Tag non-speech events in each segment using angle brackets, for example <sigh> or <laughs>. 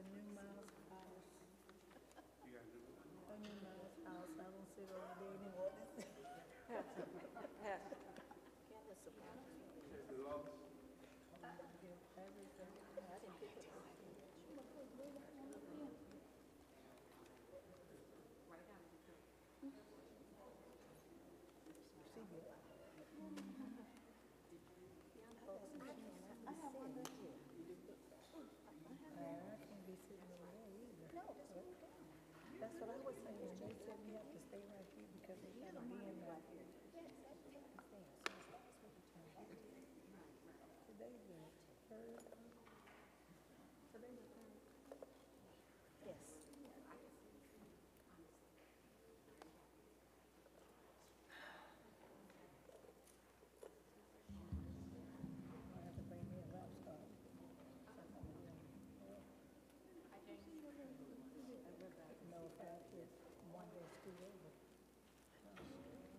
a new model. Today the third. Today the third. Yes. I have to bring me a laptop. No, if I, if one day school over.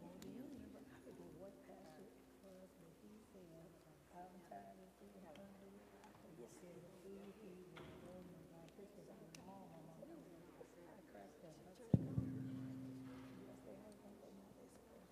Well, do you remember, I forget what pastor it was, but he said, I'm tired of being hungry. He said, he, he, oh my God, this was my mom, my mom. I cracked up. I said, yes, they have one for my day school.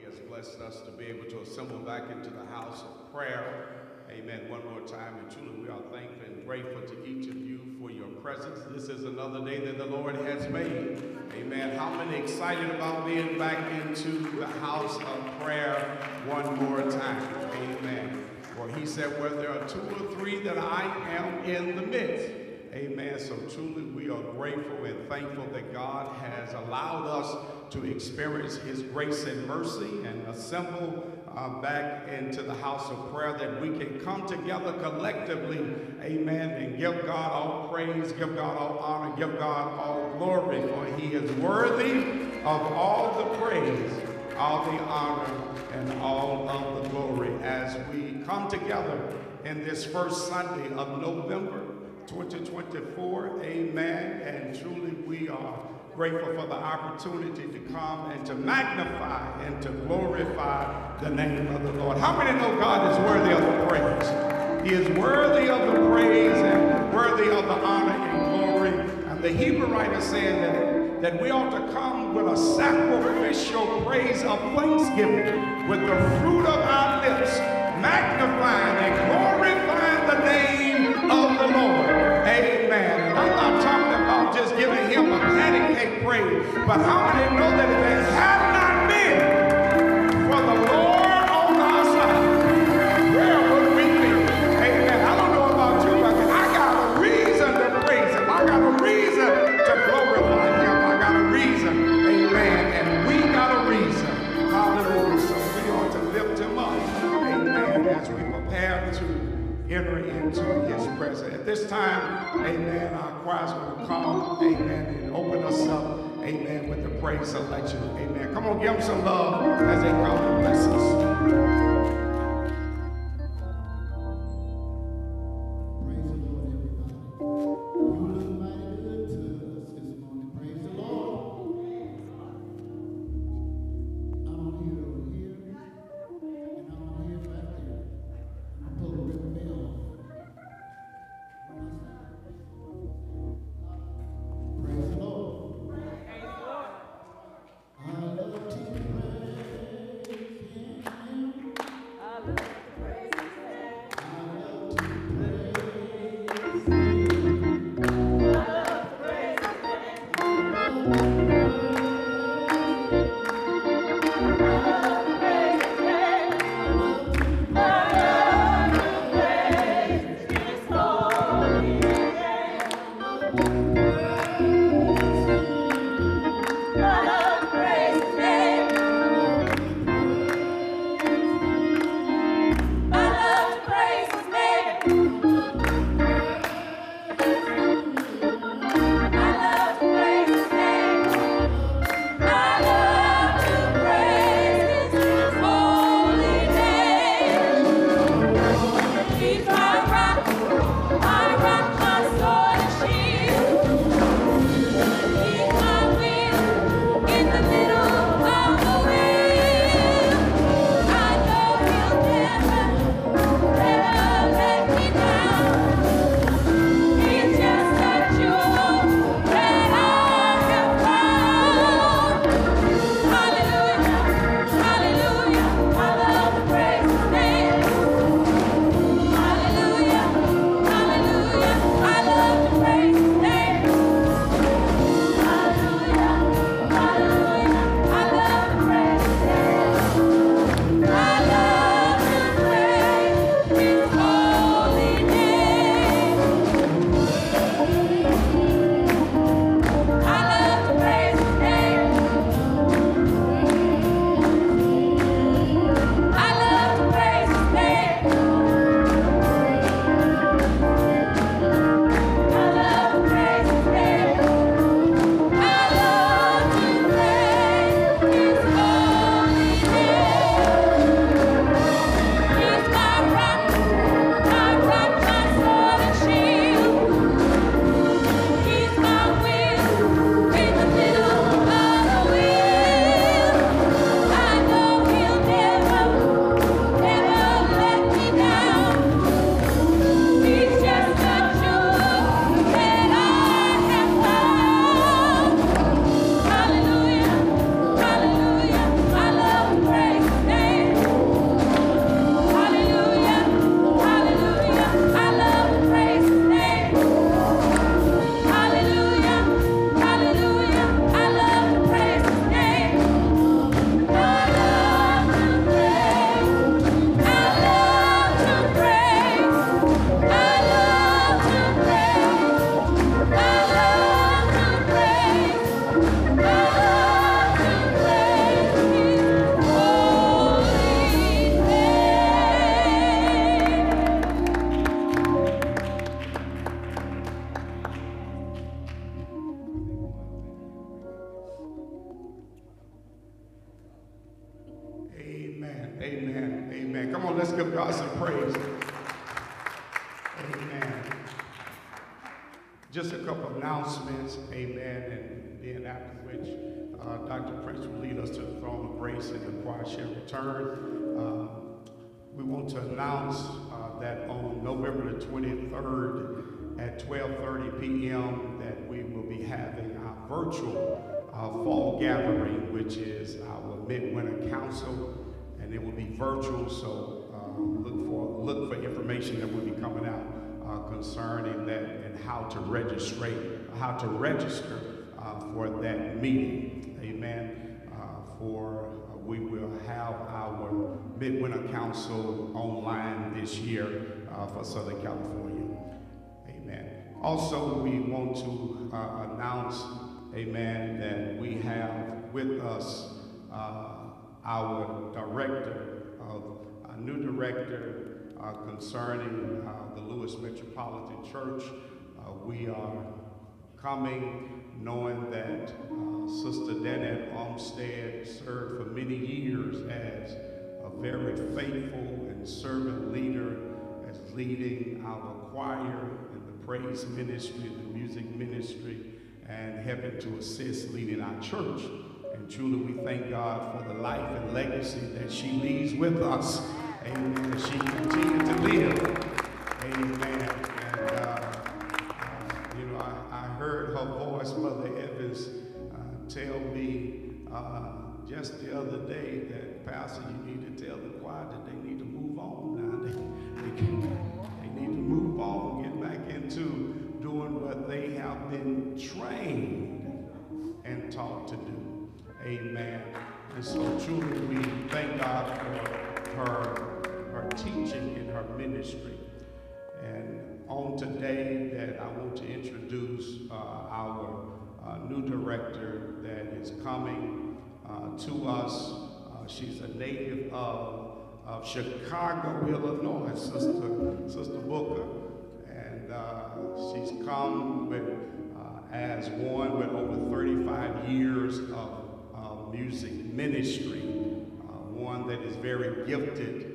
He has blessed us to be able to assemble back into the house of prayer. Amen. One more time, and truly we are thankful and grateful to each of you for your presence. This is another day that the Lord has made. Amen. How many excited about being back into the house of prayer one more time? Amen. For he said, where there are two or three that I am in the midst. Amen. So truly we are grateful and thankful that God has allowed us to experience his grace and mercy and assemble uh, back into the house of prayer that we can come together collectively, amen, and give God all praise, give God all honor, give God all glory, for he is worthy of all the praise, all the honor, and all of the glory as we come together in this first Sunday of November 2024. Amen. And truly, we are grateful for the opportunity to come and to magnify and to glorify the name of the Lord. How many know God is worthy of the praise? He is worthy of the praise and worthy of the honor and glory. And the Hebrew writer said that, that we ought to come with a sacrificial praise of thanksgiving with the fruit of our lips, magnifying and glorifying the name praise, but how many know that if it had not been for the Lord oh on our side, where would we be? Amen. I don't know about you, but I got a reason to praise him. I got a reason to glorify him. I got a reason. Amen. And we got a reason. Hallelujah. So we ought to lift him up. Amen. As we prepare to enter into his presence. At this time, amen, our choir's going to come, amen, and open us up, amen, with the praise selection. Amen. Come on, give them some love as they come and bless us. Grace and the choir shall return. Uh, we want to announce uh, that on November the 23rd at 12:30 p.m. that we will be having our virtual uh, fall gathering, which is our midwinter council, and it will be virtual. So uh, look for look for information that will be coming out uh, concerning that and how to register how to register uh, for that meeting. Amen. Uh, for we will have our midwinter council online this year uh, for Southern California. Amen. Also, we want to uh, announce, amen, that we have with us uh, our director a new director uh, concerning uh, the Lewis Metropolitan Church. Uh, we are coming knowing that uh, Sister Danette Olmsted served for many years as a very faithful and servant leader, as leading our choir and the praise ministry, the music ministry, and helping to assist leading our church. And truly, we thank God for the life and legacy that she leaves with us. Amen. That she continues to live. Mother Evans, uh, tell me uh, just the other day that, Pastor, you need to tell the choir that they need to move on now. <laughs> They, they, they need to move on, get back into doing what they have been trained and taught to do. Amen. And so truly we thank God for her, her teaching and her ministry. On today that I want to introduce uh, our uh, new director that is coming uh, to us. Uh, she's a native of, of Chicago, Illinois, Sister, Sister Booker. And uh, she's come with, uh, as one with over 35 years of music ministry, one that is very gifted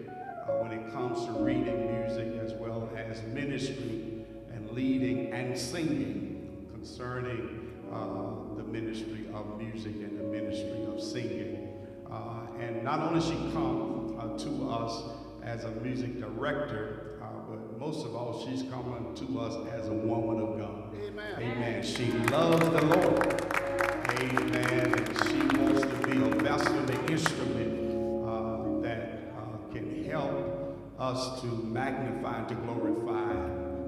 uh, when it comes to reading music as well as ministry and leading and singing concerning uh, the ministry of music and the ministry of singing. Uh, and not only she come uh, to us as a music director, uh, but most of all, she's coming to us as a woman of God. Amen. Amen. She loves the Lord. Amen. And she wants to be a vessel, an instrument help us to magnify and to glorify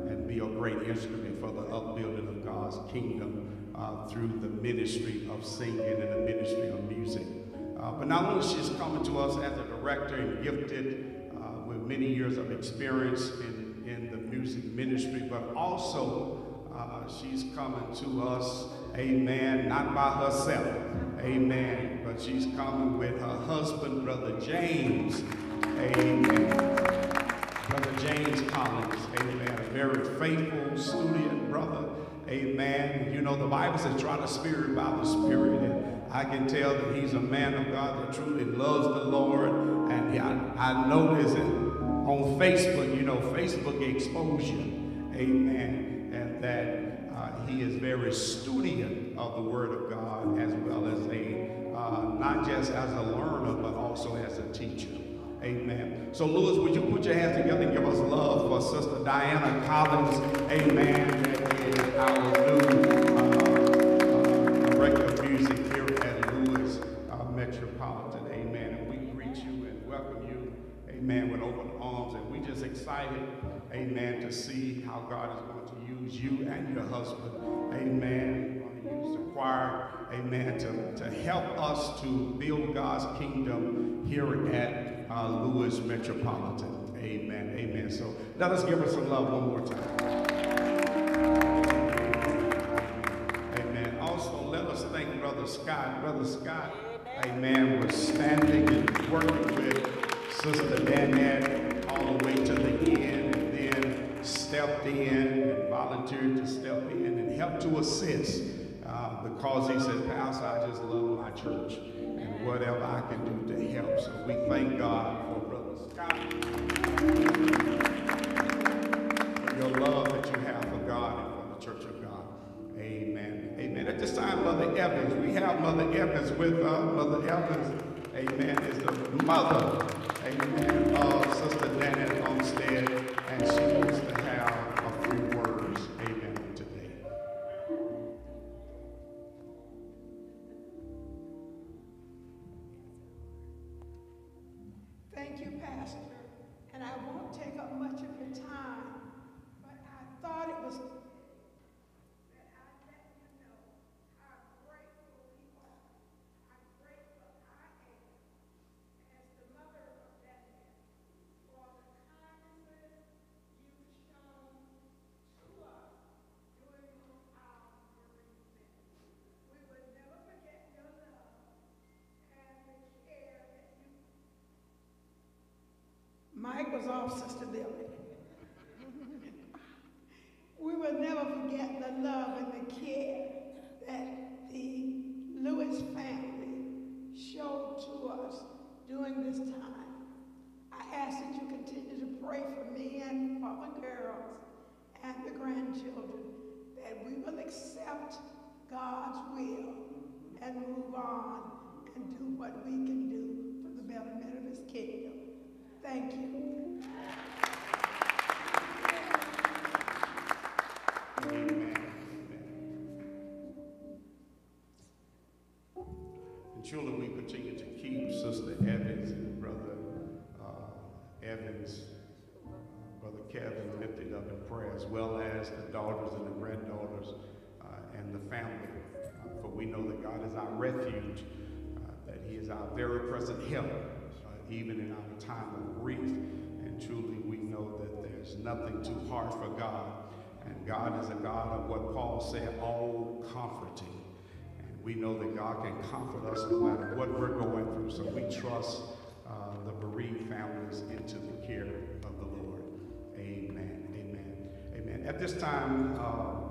and be a great instrument for the upbuilding of God's kingdom uh, through the ministry of singing and the ministry of music. Uh, but not only she's coming to us as a director and gifted uh, with many years of experience in, in the music ministry, but also uh, she's coming to us, amen, not by herself, amen, but she's coming with her husband, Brother James, amen. Brother James Collins, amen, a very faithful student brother, amen. You know, the Bible says, try the spirit by the spirit, and I can tell that he's a man of God that truly loves the Lord, and I, I notice it on Facebook, you know, Facebook exposure, amen, and that uh, he is very student of the Word of God as well as a, uh, not just as a learner, but also as a teacher. Amen. So, Lewis, would you put your hands together and give us love for Sister Diana Collins? Amen. Our new uh, uh, director of music here at Lewis uh, Metropolitan. Amen. And we greet you and welcome you. Amen. With open arms. And we just excited. Amen. To see how God is going to use you and your husband. Amen. To use the choir. Amen. To, to help us to build God's kingdom here at uh, Lewis Metropolitan. Amen. Amen. So now let us give her some love one more time. Amen. Also, let us thank Brother Scott. Brother Scott, amen, was standing and working with Sister Danette all the way to the end and then stepped in and volunteered to step in and help to assist uh, uh, because he said, Pastor, I just love my church whatever I can do to help. So we thank God for Brother Scott, for your love that you have for God and for the church of God. Amen. Amen. At this time, Mother Evans, we have Mother Evans with us. Mother Evans, amen, is the mother, amen, of Sister Nanette Olmsted, was off, Sister Billy. we will never forget the love and the care that the Lewis family showed to us during this time. I ask that you continue to pray for me and for the girls and the grandchildren that we will accept God's will and move on and do what we can do for the betterment of his kingdom. Thank you. Amen. And children, we continue to keep Sister Evans and Brother uh, Evans, Brother Kevin lifted up in prayer, as well as the daughters and the granddaughters uh, and the family. Uh, for we know that God is our refuge, uh, that He is our very present help, even in our time of grief. And truly, we know that there's nothing too hard for God. And God is a God of what Paul said, all comforting. And we know that God can comfort us no matter what we're going through. So we trust uh, the bereaved families into the care of the Lord. Amen. Amen. Amen. At this time, uh,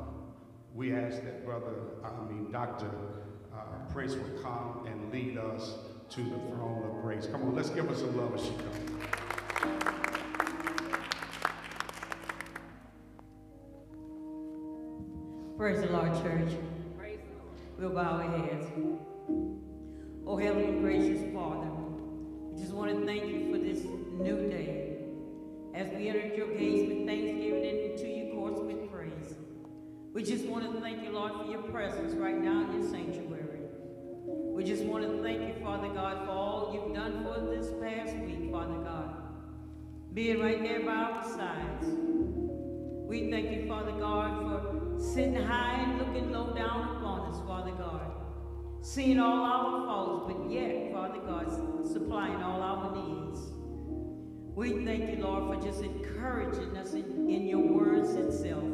we ask that Brother, I mean, Dr. Uh, Prince will come and lead us to the throne of grace. Come on, let's give her some love as she comes. Praise the Lord, church. We'll bow our heads. Oh, heavenly gracious Father, we just want to thank you for this new day. As we entered your gates with thanksgiving and into your courts with praise, we just want to thank you, Lord, for your presence right now in your sanctuary. We just want to thank you, Father God, for all you've done for this past week, Father God. Being right there by our sides. We thank you, Father God, for sitting high and looking low down upon us, Father God. Seeing all our faults, but yet, Father God, supplying all our needs. We thank you, Lord, for just encouraging us in, in your words itself.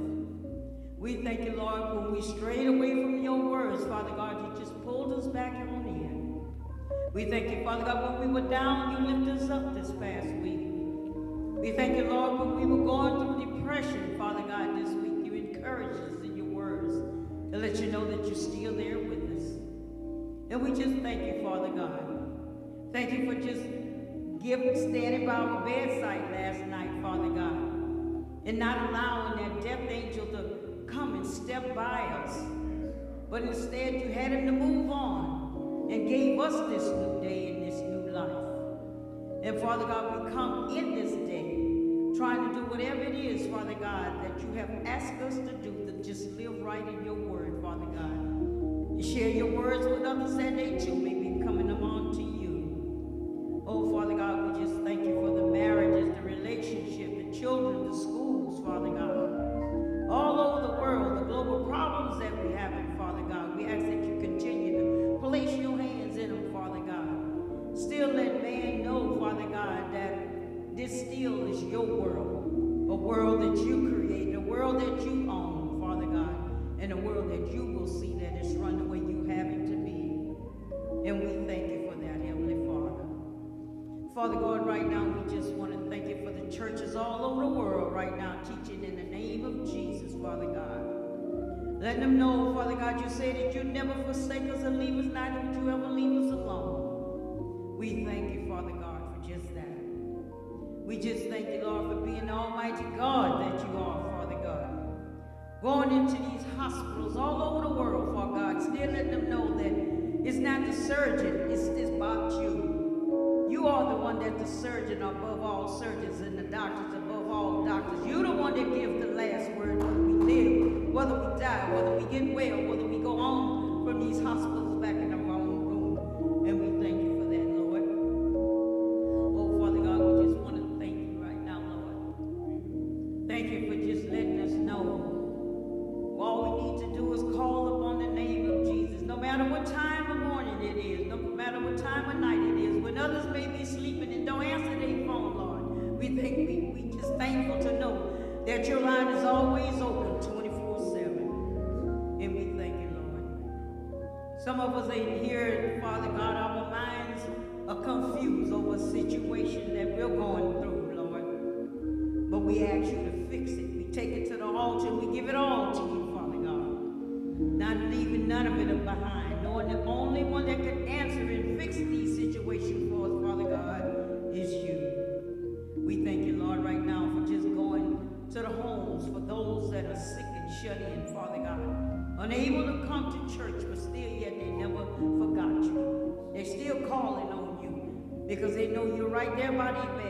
We thank you, Lord, when we strayed away from your words, Father God, you just pulled us back. We thank you, Father God, when we were down, you lifted us up this past week. We thank you, Lord, when we were going through depression, Father God, this week, you encouraged us in your words to let you know that you're still there with us. And we just thank you, Father God. Thank you for just giving, standing by our bedside last night, Father God, and not allowing that death angel to come and step by us. But instead, you had him to move on and gave us this new day and this new life. And Father God, we come in this day trying to do whatever it is, Father God, that you have asked us to do to just live right in your word, Father God. And share your words with others that they too may be coming along to you. Oh, Father God, Father God. Letting them know, Father God, you say that you never forsake us and leave us, neither would you ever leave us alone. We thank you, Father God, for just that. We just thank you, Lord, for being the Almighty God that you are, Father God. Going into these hospitals all over the world, Father God, still letting them know that it's not the surgeon, it's, it's about you. You are the one that's the surgeon above all surgeons and the doctors all doctors. You're the one that gives the last word, whether we live, whether we die, whether we get well, whether we go home from these hospitals back in our own room. And we thank you for that, Lord. Oh, Father God, we just want to thank you right now, Lord. Thank you for just letting us know. All we need to do is call upon the name of Jesus, no matter what time of morning it is, no matter what time of night it is, when others may be sleeping and don't answer their phone, Lord. We think we, thankful to know that your line is always open 24-7. And we thank you, Lord. Some of us ain't here, Father God, our minds are confused over a situation that we're going through, Lord. But we ask you to fix it. We take it to the altar we give it all to you, Father God. Not leaving none of it behind, their bedsides,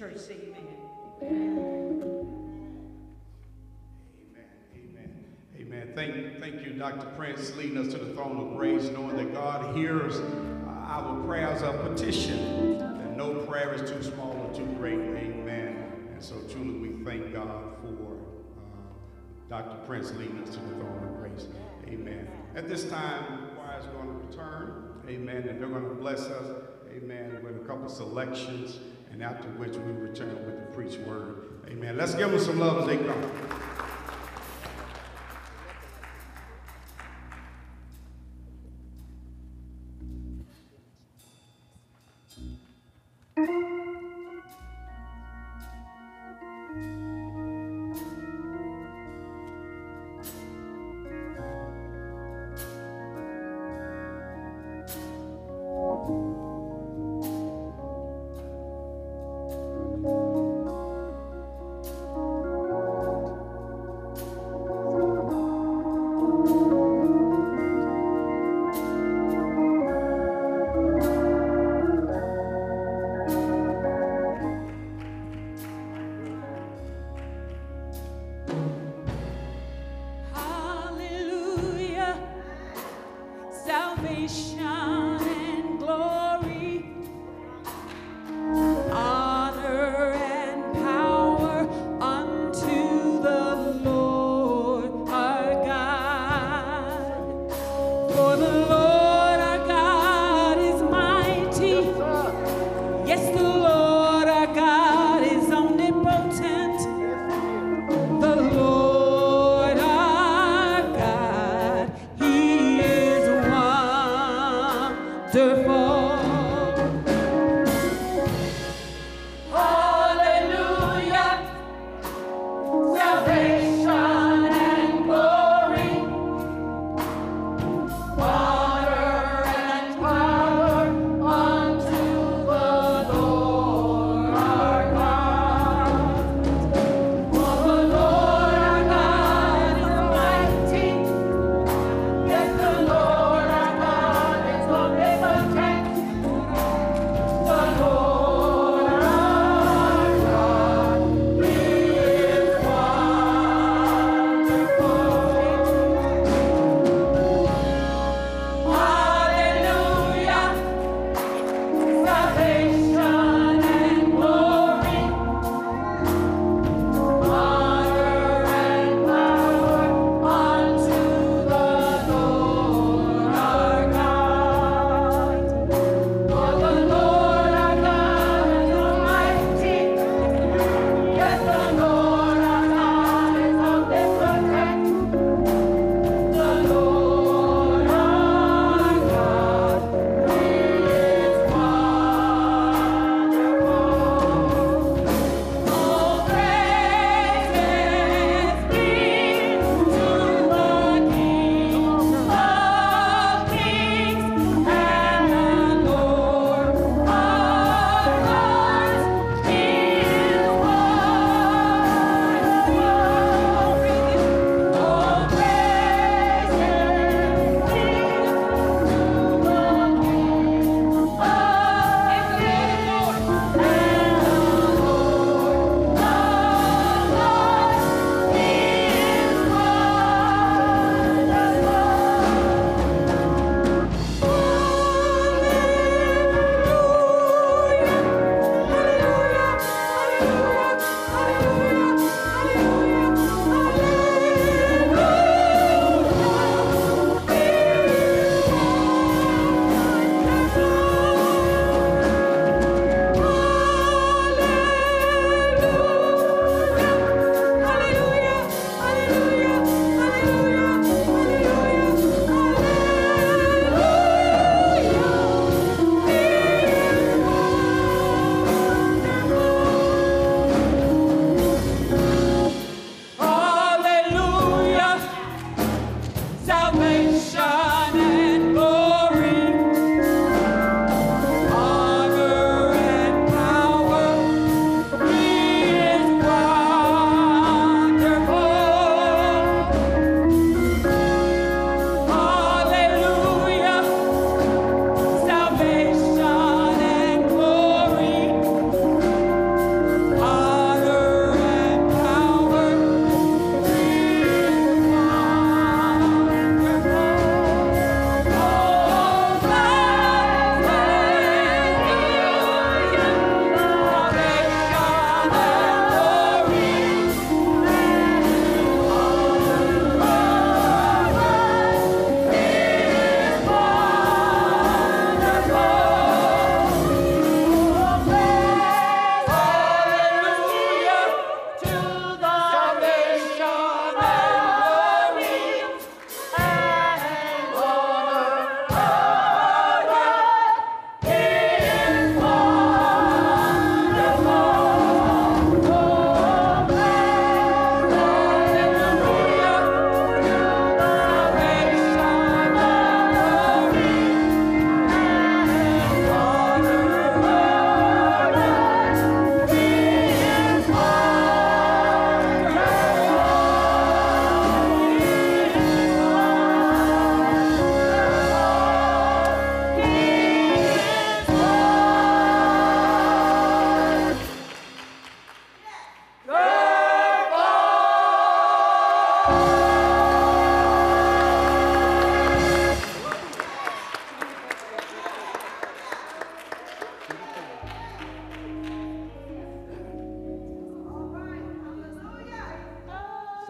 church say amen. Amen. Amen. Thank, thank you, Dr. Prince, leading us to the throne of grace, knowing that God hears our prayers our petition, and no prayer is too small or too great. Amen. And so truly we thank God for uh, Dr. Prince leading us to the throne of grace. Amen. At this time, the choir is going to return. Amen. And they're going to bless us. Amen. With a couple selections, and after which we return with the preached word. Amen. Let's give them some love as they come.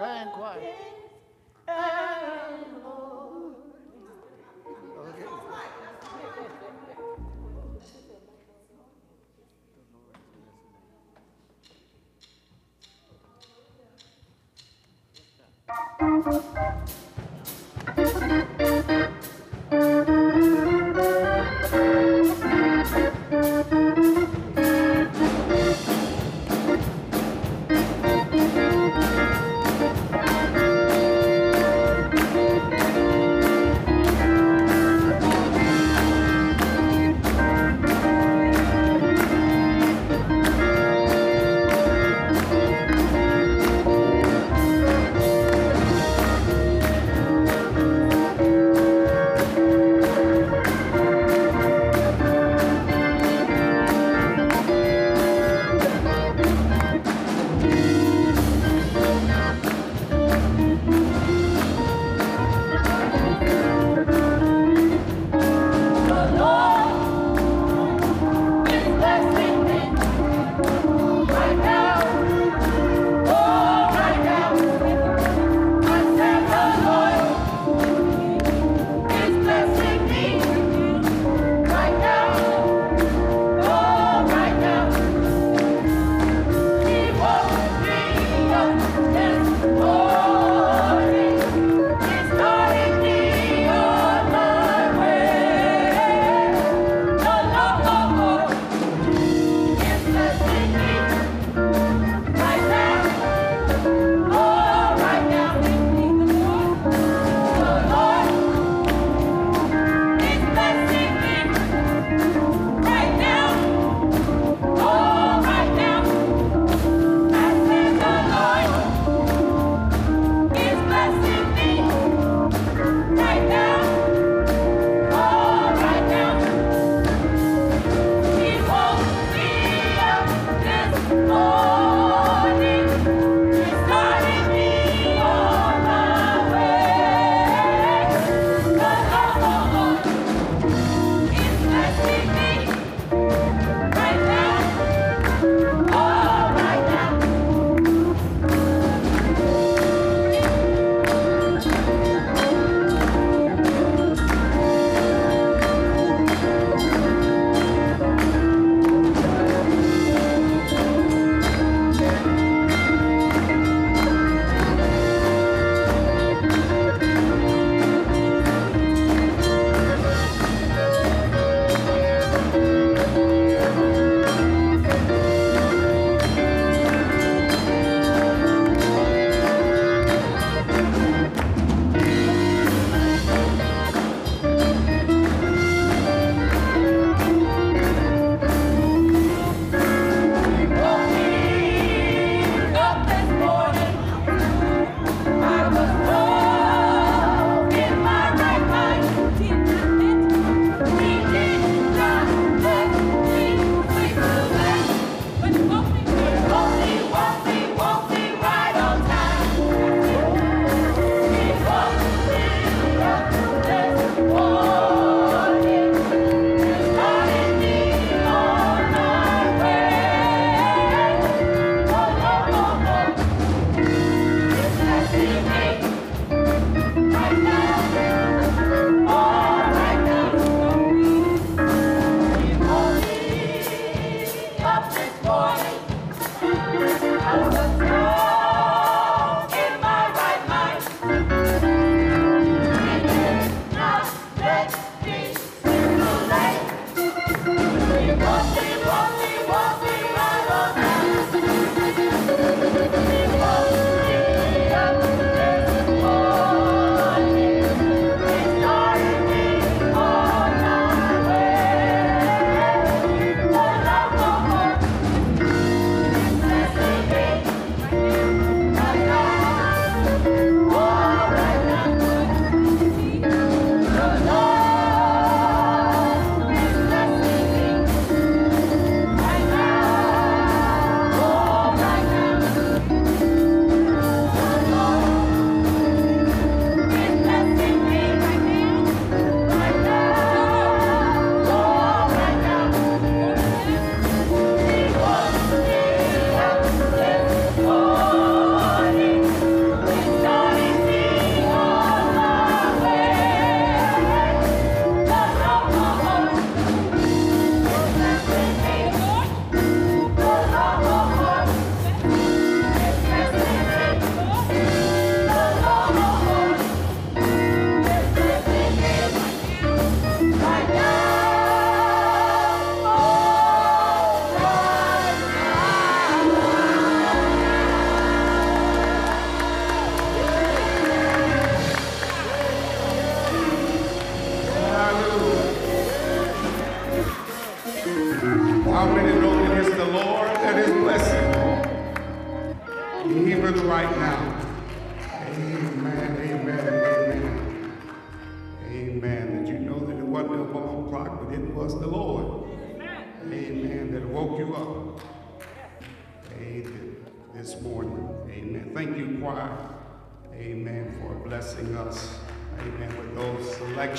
Stay quiet.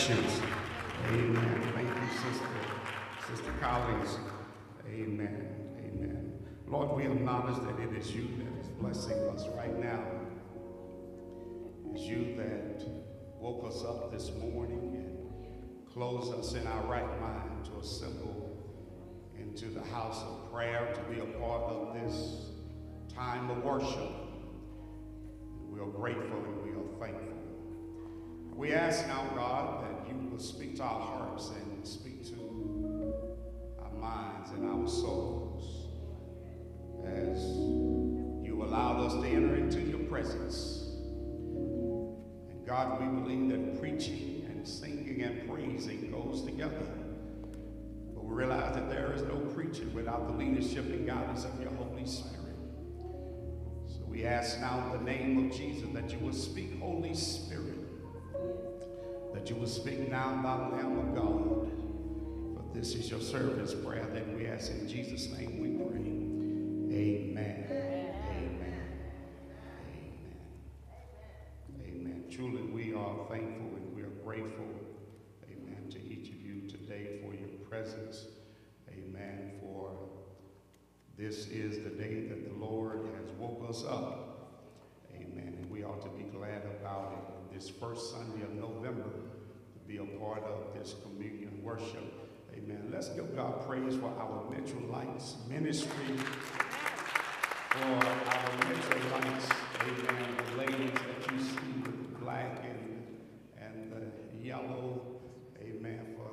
Selections. Amen. Thank you, sister. Sister Collins. Amen. Amen. Lord, we acknowledge that it is you that is blessing us right now. It's you that woke us up this morning and closed us in our right mind to assemble into the house of prayer to be a part of this time of worship. We are grateful and we are thankful. We ask now, God, that you will speak to our hearts and speak to our minds and our souls as you allowed us to enter into your presence. And God, we believe that preaching and singing and praising goes together. But we realize that there is no preaching without the leadership and guidance of your Holy Spirit. So we ask now in the name of Jesus that you will speak, Holy Spirit, that you will speak now the Lamb of God. For this is your service prayer that we ask in Jesus' name we pray. Amen. Amen. Amen. Amen. Truly, we are thankful and we are grateful, amen, to each of you today for your presence. Amen. For this is the day that the Lord has woke us up. Amen. And we ought to be glad about it. This first Sunday of November, to be a part of this communion worship. Amen. Let's give God praise for our Metro Lights ministry for our Metro Lights, amen, the ladies that you see with black and, and the yellow, amen, for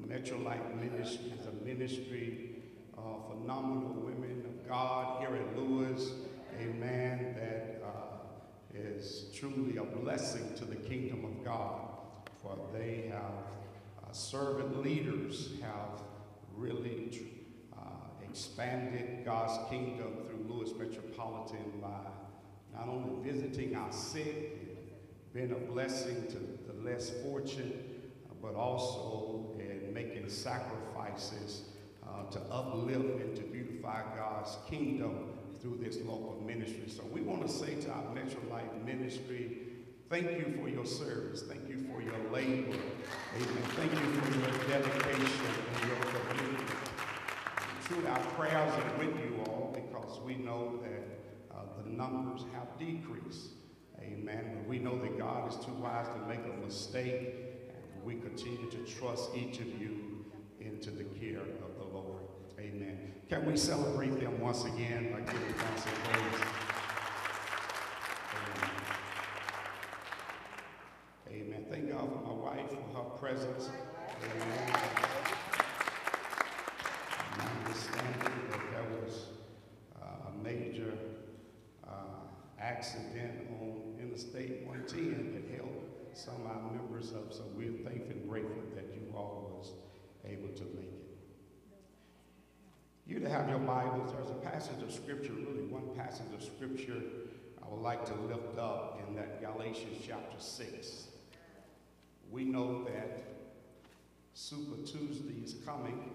the Metro Light Ministry is a ministry of phenomenal women of God here at Lewis, amen, that is truly a blessing to the kingdom of God, for they have uh, servant leaders have really uh, expanded God's kingdom through Lewis Metropolitan by not only visiting our sick and being a blessing to the less fortunate, but also in making sacrifices uh, to uplift and to beautify God's kingdom through this local ministry. So we want to say to our Metro Life ministry, thank you for your service. Thank you for your labor. Amen. Thank you for your dedication and your commitment. Truly, our prayers are with you all because we know that uh, the numbers have decreased. Amen. But we know that God is too wise to make a mistake, and we continue to trust each of you into the care of. Can we celebrate them once again by giving God some praise? Amen. Amen. Thank God for my wife for her presence. Amen. My understanding that there was uh, a major uh, accident on Interstate 110 that held some of our members up. So we're thankful and grateful that you all was able to make it. You to have your Bibles, there's a passage of scripture, really one passage of scripture I would like to lift up in that Galatians chapter 6. We know that Super Tuesday is coming,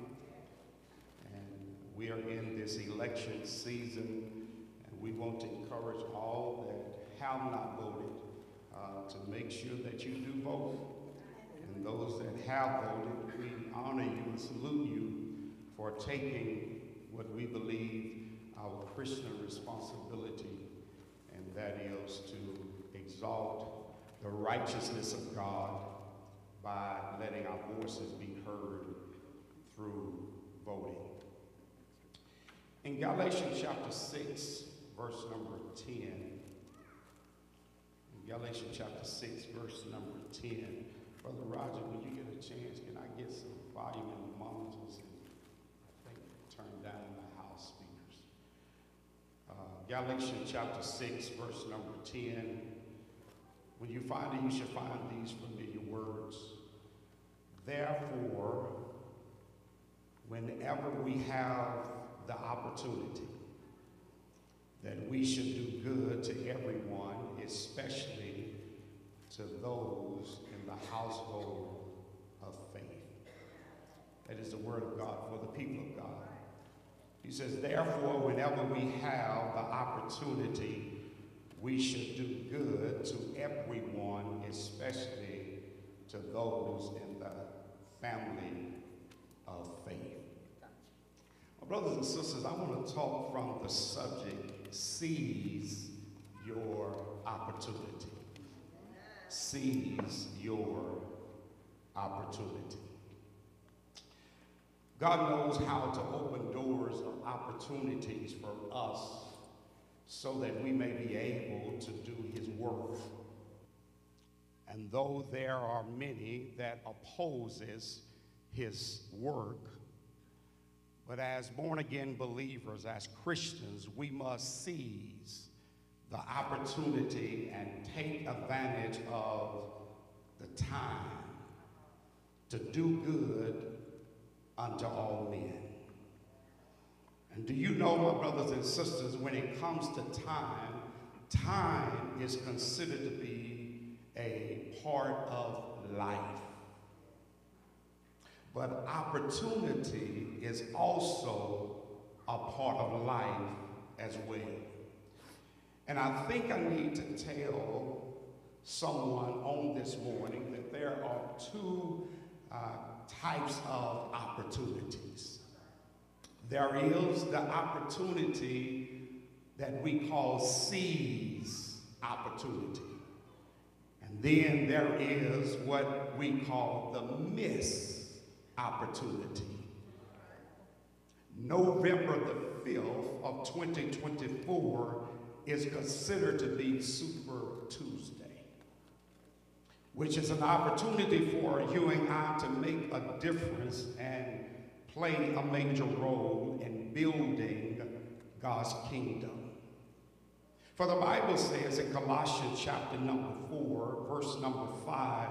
and we are in this election season, and we want to encourage all that have not voted uh, to make sure that you do vote. And those that have voted, we honor you and salute you for taking what we believe our Christian responsibility, and that is to exalt the righteousness of God by letting our voices be heard through voting. In Galatians chapter 6, verse number 10, in Galatians chapter 6, verse number 10, Brother Roger, when you get a chance, can I get some volume in the monitors and I think turn down the house speakers? Uh, Galatians chapter 6, verse number 10. When you find it, you should find these familiar words. Therefore, whenever we have the opportunity, that we should do good to everyone, especially to those in the household of faith. That is the word of God for the people of God. He says, therefore, whenever we have the opportunity, we should do good to everyone, especially to those in the family of faith. My brothers and sisters, I want to talk from the subject seize your opportunity. Seize your opportunity. God knows how to open doors of opportunities for us so that we may be able to do his work. And though there are many that opposes his work, but as born again believers, as Christians, we must seize the opportunity and take advantage of the time to do good unto all men. And do you know, my brothers and sisters, when it comes to time, time is considered to be a part of life. But opportunity is also a part of life as well. And I think I need to tell someone on this morning that there are two uh, types of opportunities. There is the opportunity that we call seize opportunity. And then there is what we call the miss opportunity. November the 5th of 2024 is considered to be Super Tuesday which is an opportunity for you and I to make a difference and play a major role in building God's kingdom. For the Bible says in Colossians chapter number 4, verse number 5,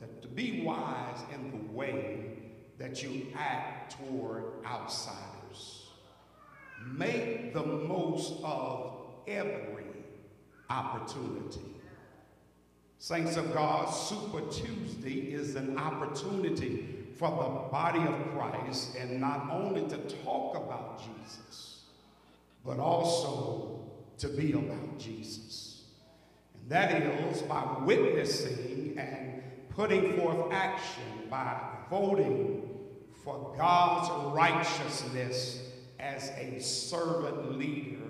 that to be wise in the way that you act toward outsiders. Make the most of every opportunity. Saints of God, Super Tuesday is an opportunity for the body of Christ and not only to talk about Jesus, but also to be about Jesus. And that is by witnessing and putting forth action by voting for God's righteousness as a servant leader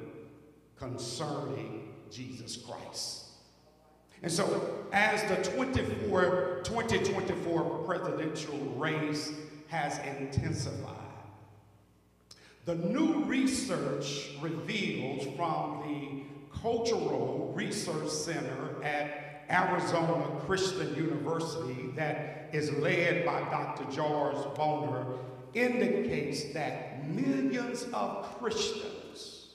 concerning Jesus Christ. And so, as the 24, 2024 presidential race has intensified, the new research reveals from the Cultural Research Center at Arizona Christian University, that is led by Dr. George Barna, indicates that millions of Christians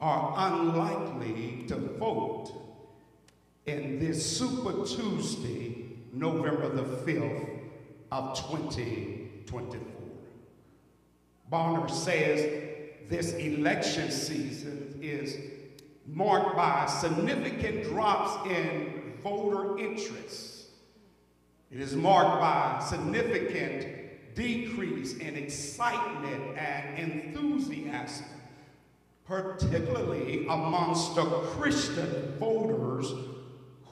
are unlikely to vote in this Super Tuesday, November the 5th of 2024. Barna says this election season is marked by significant drops in voter interest. It is marked by significant decrease in excitement and enthusiasm, particularly amongst the Christian voters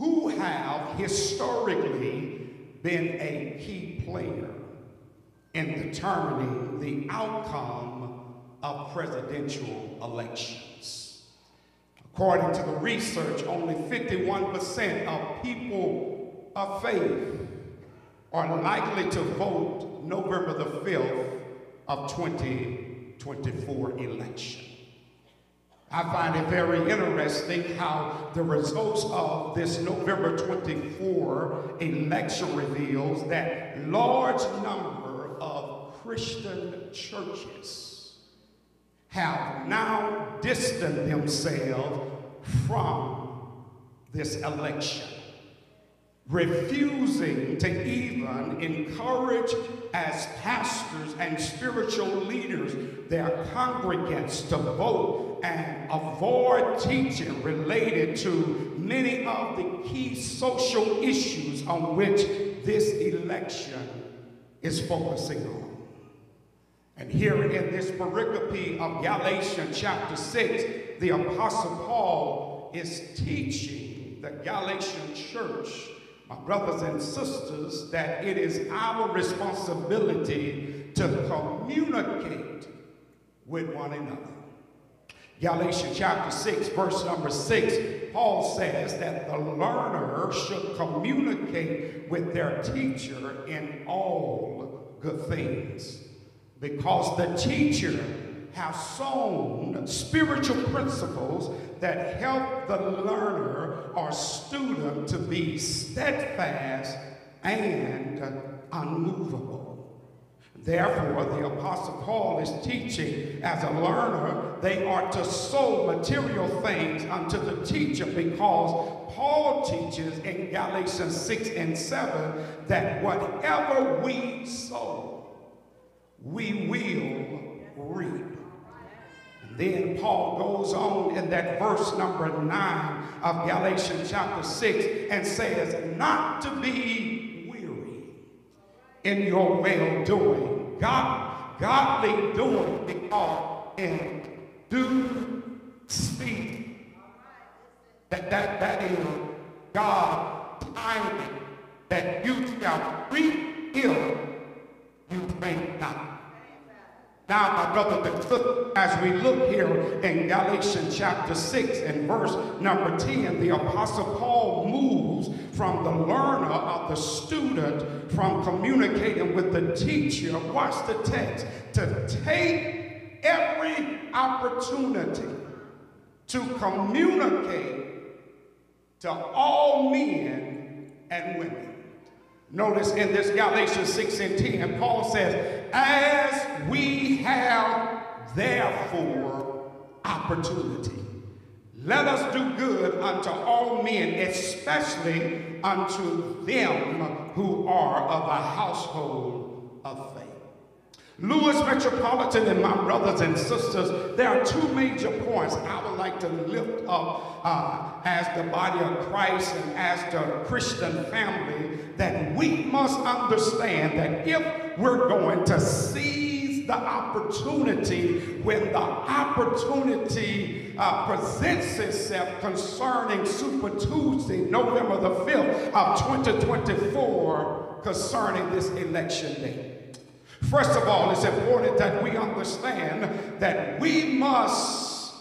who have historically been a key player in determining the outcome of presidential elections. According to the research, only 51% of people of faith are likely to vote November the 5th of 2024 election. I find it very interesting how the results of this November 24 election reveals that large number of Christian churches have now distanced themselves from this election. Refusing to even encourage as pastors and spiritual leaders their congregants to vote and avoid teaching related to many of the key social issues on which this election is focusing on. And here in this pericope of Galatians chapter 6, the Apostle Paul is teaching the Galatian church, my brothers and sisters, that it is our responsibility to communicate with one another. Galatians chapter 6, verse number 6, Paul says that the learner should communicate with their teacher in all good things because the teacher has sown spiritual principles that help the learner or student to be steadfast and unmovable. Therefore, the Apostle Paul is teaching as a learner, they are to sow material things unto the teacher because Paul teaches in Galatians 6 and 7 that whatever we sow, we will reap. Then Paul goes on in that verse number 9 of Galatians chapter 6 and says, Not to be weary in your well doing, God, godly doing, because in due speed, that, that, that is God timing, that you shall reap if you faint not. Now, my as we look here in Galatians chapter 6 and verse number 10, the Apostle Paul moves from the learner of the student from communicating with the teacher, watch the text, to take every opportunity to communicate to all men and women. Notice in this Galatians 6 and 10, Paul says, As we have therefore opportunity, let us do good unto all men, especially unto them who are of the household of faith. Lewis Metropolitan and my brothers and sisters, there are two major points I would like to lift up uh, as the body of Christ and as the Christian family that we must understand that if we're going to seize the opportunity when the opportunity uh, presents itself concerning Super Tuesday, November the 5th of 2024, concerning this election day. First of all, it's important that we understand that we must,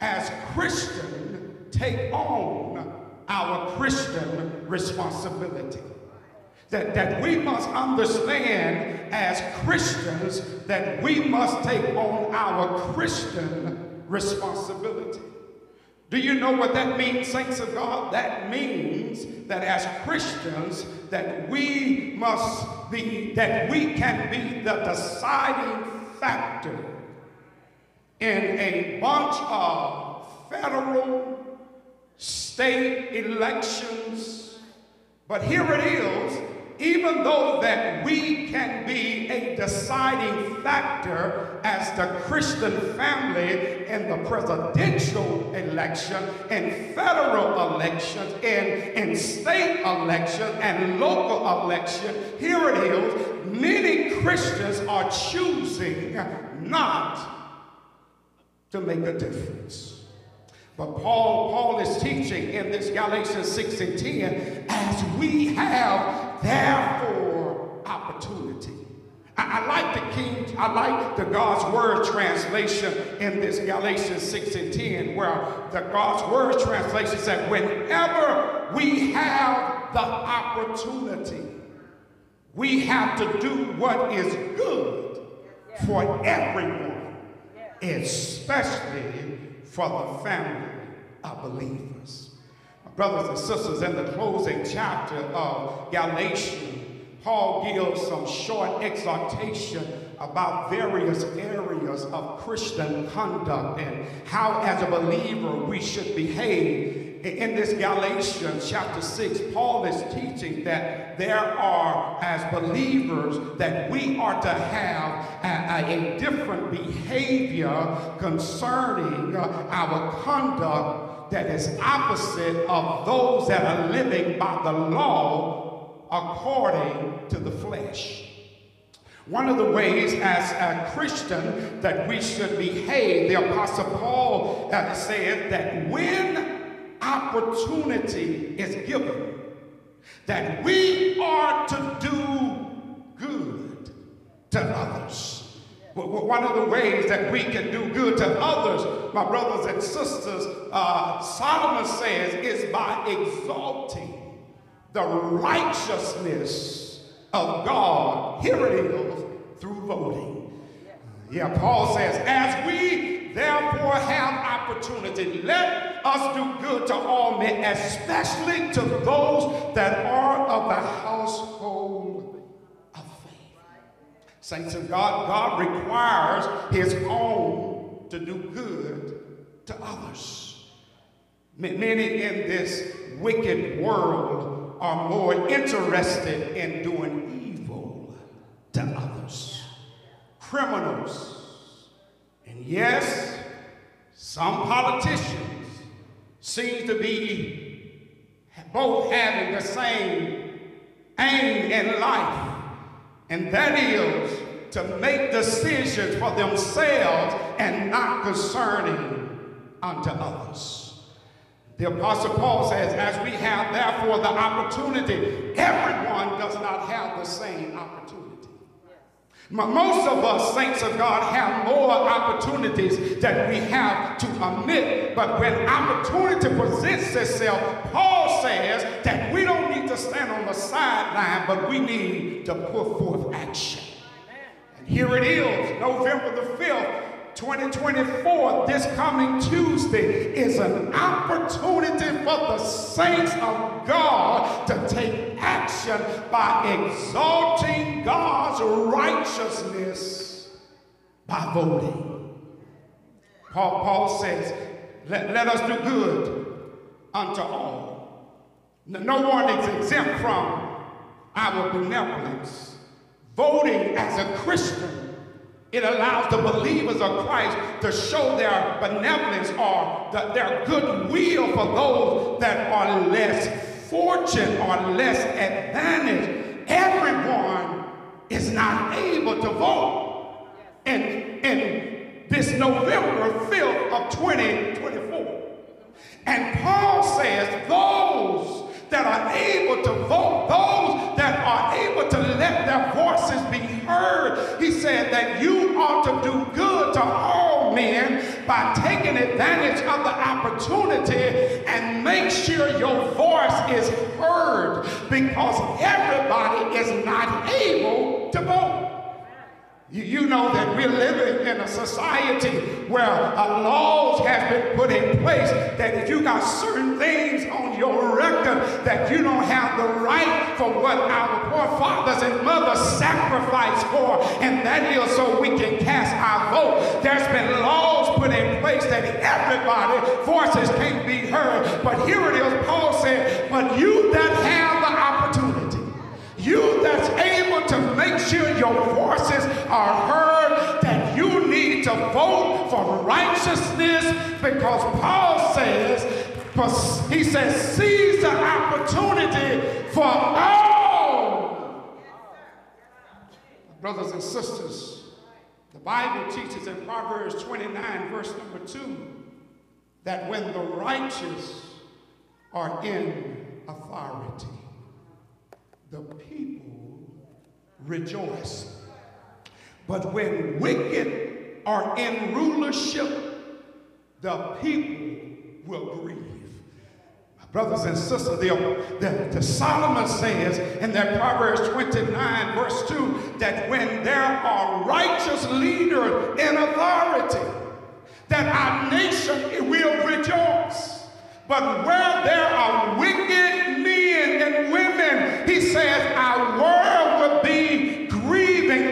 as Christians, take on our Christian responsibility. That, that we must understand as Christians that we must take on our Christian responsibility. Do you know what that means, saints of God? That means that as Christians, that we must be, that we can be the deciding factor in a bunch of federal, state elections. But here it is, even though that we can be a deciding factor as the Christian family in the presidential election, in federal elections, in, in state elections, and local elections, here it is, many Christians are choosing not to make a difference. But Paul, Paul is teaching in this Galatians 6 and 10, as we have therefore opportunity. I, I like the King, I like the God's Word translation in this Galatians 6 and 10, where the God's Word translation said, whenever we have the opportunity, we have to do what is good for everyone, especially for the family of believers. Brothers and sisters, in the closing chapter of Galatians, Paul gives some short exhortation about various areas of Christian conduct and how, as a believer, we should behave. In this Galatians chapter 6, Paul is teaching that there are, as believers, that we are to have a, a- different behavior concerning our conduct that is opposite of those that are living by the law according to the flesh. One of the ways as a Christian that we should behave, the Apostle Paul uh, said that when opportunity is given, that we are to do good to others. One of the ways that we can do good to others, my brothers and sisters, uh, Solomon says, is by exalting the righteousness of God. Here it is through voting. Yeah, Paul says, as we therefore have opportunity, let us do good to all men, especially to those that are of the household. Saints of God, God requires his own to do good to others. Many in this wicked world are more interested in doing evil to others. Criminals. And yes, some politicians seem to be both having the same aim in life, and that is to make decisions for themselves and not concerning unto others. The Apostle Paul says, as we have therefore the opportunity, everyone does not have the same opportunity. Most of us, saints of God, have more opportunities that we have to omit. But when opportunity presents itself, Paul says that we don't to stand on the sideline, but we need to put forth action. And here it is, November the 5th, 2024, this coming Tuesday is an opportunity for the saints of God to take action by exalting God's righteousness by voting. Paul, Paul says, let, let us do good unto all. No one is exempt from our benevolence. Voting as a Christian, it allows the believers of Christ to show their benevolence or the- their goodwill for those that are less fortunate or less advantaged. Everyone is not able to vote in, in this November 5th of 2024. And Paul says those that are able to vote, those that are able to let their voices be heard, he said that you ought to do good to all men by taking advantage of the opportunity and make sure your voice is heard because everybody is not able to vote. You, know that we're living in a society where laws have been put in place that if you got certain things on your record that you don't have the right for what our forefathers and mothers sacrificed for, and that is so we can cast our vote. There's been laws put in place that everybody voices can't be heard. But here it is, Paul said, but you that have the opportunity, you that's able make sure your voices are heard, that you need to vote for righteousness because Paul says, he says, seize the opportunity for all. Brothers and sisters, the Bible teaches in Proverbs 29, verse number 2, that when the righteous are in authority, the people rejoice. But when wicked are in rulership, the people will grieve. Brothers and sisters, the, the, the Solomon says in that Proverbs 29, verse 2, that when there are righteous leaders in authority, that our nation will rejoice. But where there are wicked men and women, he says, our world will be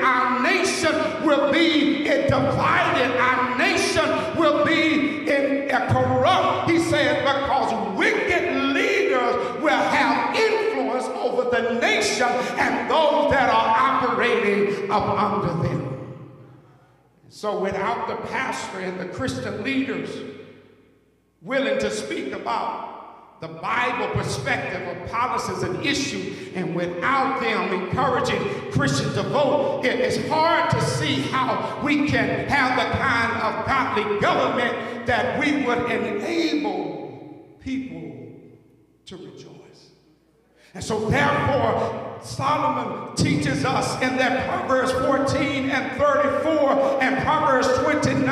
our nation will be divided. Our nation will be in a corrupt. He said, because wicked leaders will have influence over the nation and those that are operating up under them. So without the pastor and the Christian leaders willing to speak about the Bible perspective of policies and issues, and without them encouraging Christians to vote, it is hard to see how we can have the kind of godly government that we would enable people to rejoice. And so, therefore, Solomon teaches us in that Proverbs 14 and 34 and Proverbs 29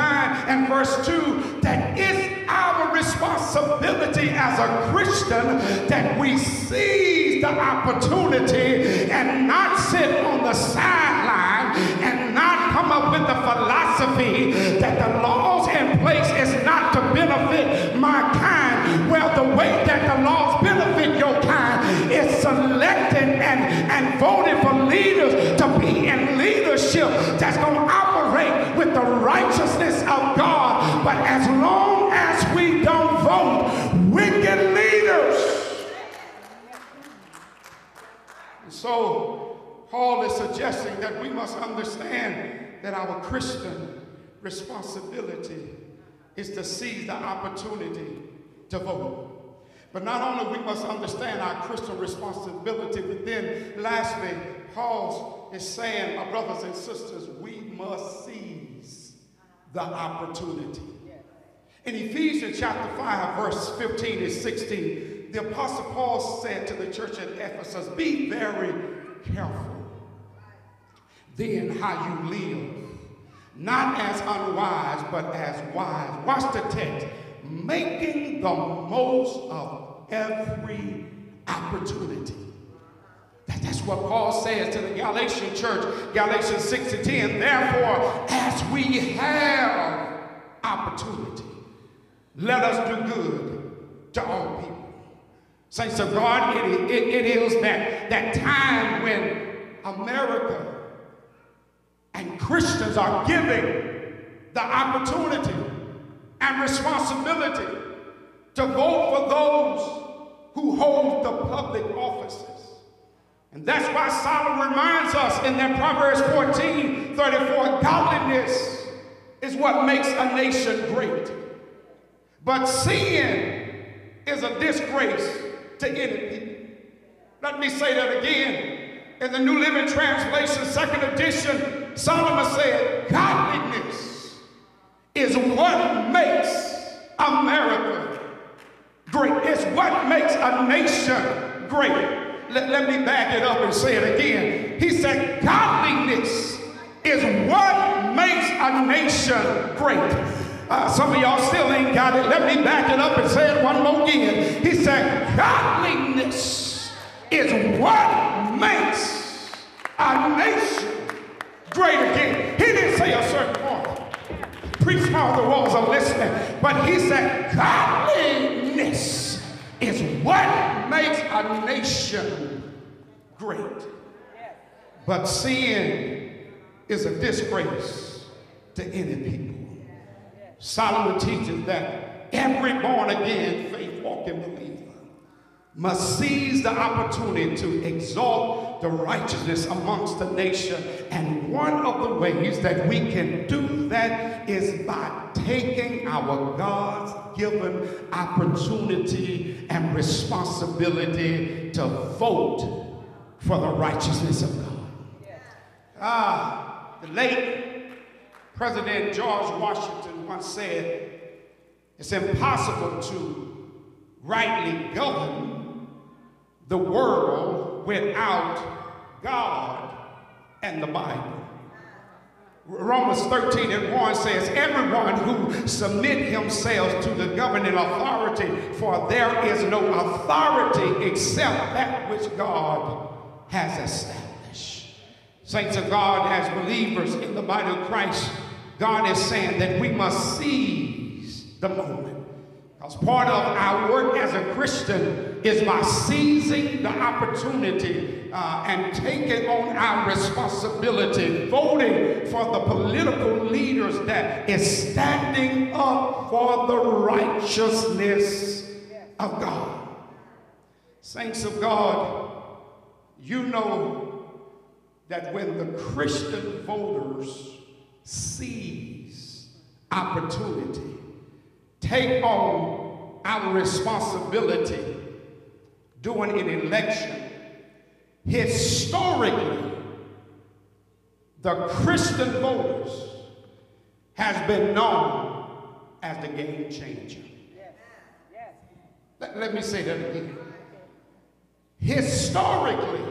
and verse 2 that it's our responsibility as a Christian that we seize the opportunity and not sit on the sideline and not come up with the philosophy that the laws in place is not to benefit my kind. Well, the way that the laws benefit your kind is selecting and, and voting for leaders to be in leadership that's going to operate with the righteousness of God. But as long as we don't vote, wicked leaders. So, Paul is suggesting that we must understand that our Christian responsibility is to seize the opportunity to vote. But not only we must understand our Christian responsibility, but then lastly, Paul is saying, my brothers and sisters, we must seize the opportunity. In Ephesians chapter 5, verse 15 and 16, the Apostle Paul said to the church at Ephesus, Be very careful then how you live, not as unwise, but as wise. Watch the text. Making the most of every opportunity. That- That's what Paul says to the Galatian church, Galatians 6 to 10. Therefore, as we have opportunity, let us do good to all people. Saints of God, it, it, it is that, that time when America and Christians are giving the opportunity and responsibility to vote for those who hold the public offices. And that's why Solomon reminds us in that Proverbs 14 34 godliness is what makes a nation great. But sin is a disgrace to any people. Let me say that again. In the New Living Translation, second edition, Solomon said, Godliness is what makes America great. It's what makes a nation great. Let, let me back it up and say it again. He said, Godliness is what makes a nation great. Uh, some of y'all still ain't got it. Let me back it up and say it one more again. He said, Godliness is what makes a nation great again. He didn't say a certain one. Preach how the walls are listening. But he said, Godliness is what makes a nation great. But sin is a disgrace to any people. Solomon teaches that every born again, faith walking believer must seize the opportunity to exalt the righteousness amongst the nation. And one of the ways that we can do that is by taking our God's given opportunity and responsibility to vote for the righteousness of God. Ah, the late President George Washington once said, it's impossible to rightly govern the world without God and the Bible. Romans 13 and 1 says, Everyone who submit himself to the governing authority, for there is no authority except that which God has established. Saints of God, as believers in the body of Christ, God is saying that we must seize the moment. Because part of our work as a Christian is by seizing the opportunity uh, and taking on our responsibility, voting for the political leaders that is standing up for the righteousness of God. Saints of God, you know that when the Christian voters seize opportunity, take on our responsibility during an election, historically, the Christian voters has been known as the game changer. Let, let me say that again. Historically,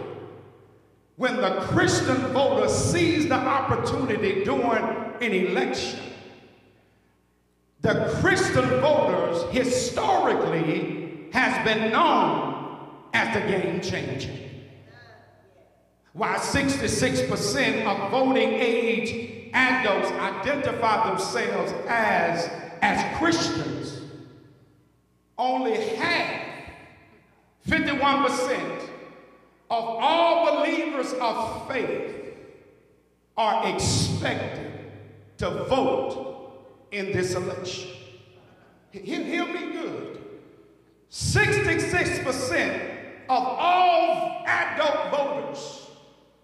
when the Christian voter sees the opportunity during an election, the Christian voters historically has been known as the game changer. While 66% of voting age adults identify themselves as, as Christians, only half, 51% of all believers of faith are expected to vote in this election. Hear, hear me good. 66% of all adult voters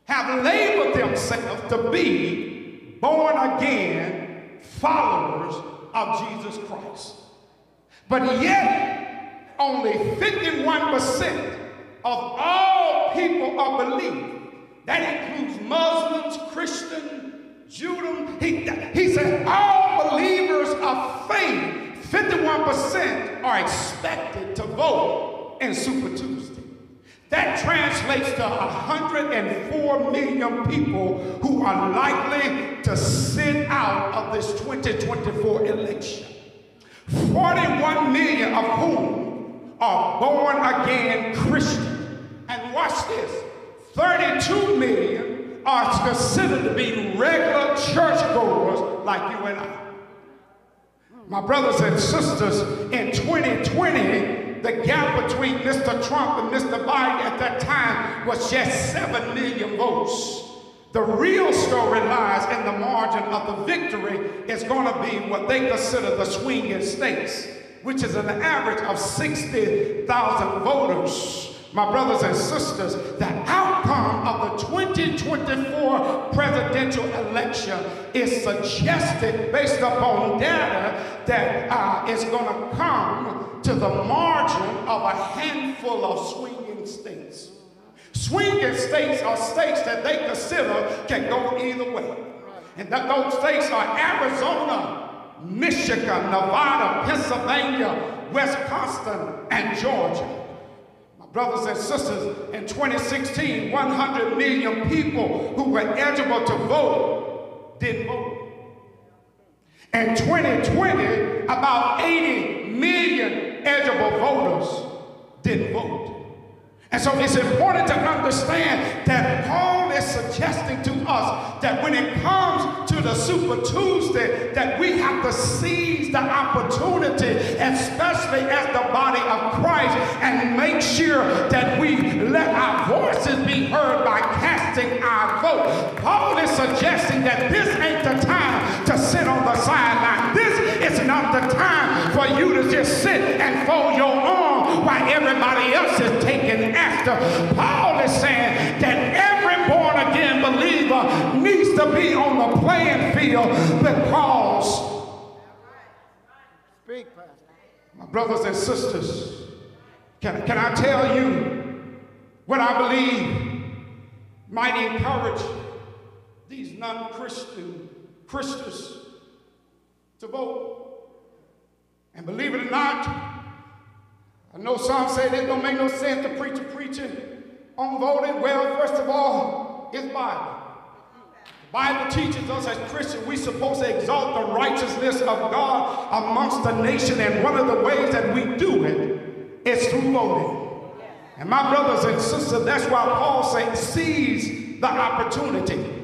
have labeled themselves to be born again followers of Jesus Christ. But yet, only 51% of all people of belief, that includes Muslims, Christians, Judah, he, he said all believers of faith, 51% are expected to vote in Super Tuesday. That translates to 104 million people who are likely to sit out of this 2024 election. 41 million of whom are born again Christians. And watch this 32 million are considered to be regular churchgoers like you and I. My brothers and sisters, in 2020, the gap between Mr. Trump and Mr. Biden at that time was just 7 million votes. The real story lies in the margin of the victory is going to be what they consider the swinging states, which is an average of 60,000 voters. My brothers and sisters, the outcome of 2024 presidential election is suggested based upon data that uh, is going to come to the margin of a handful of swinging states. Swinging states are states that they consider can go either way. And that those states are Arizona, Michigan, Nevada, Pennsylvania, Wisconsin, and Georgia. Brothers and sisters, in 2016, 100 million people who were eligible to vote didn't vote. In 2020, about 80 million eligible voters didn't vote. And so it's important to understand that Paul is suggesting to us that when it comes to the Super Tuesday, that we have to seize the opportunity, especially as the body of Christ, and make sure that we let our voices be heard by casting our vote. Paul is suggesting that this ain't the time to sit on the sideline. This is not the time for you to just sit and fold your arm while everybody else is taking after. Paul is saying that every born again believer needs to be on the playing field because Speak, Pastor. my brothers and sisters, can, can I tell you what I believe might encourage these non-Christian Christians to vote? And believe it or not, I know some say it don't make no sense to preach a preaching on voting. Well, first of all, it's Bible. The Bible teaches us as Christians we're supposed to exalt the righteousness of God amongst the nation, and one of the ways that we do it is through voting. And my brothers and sisters, that's why Paul said, seize the opportunity.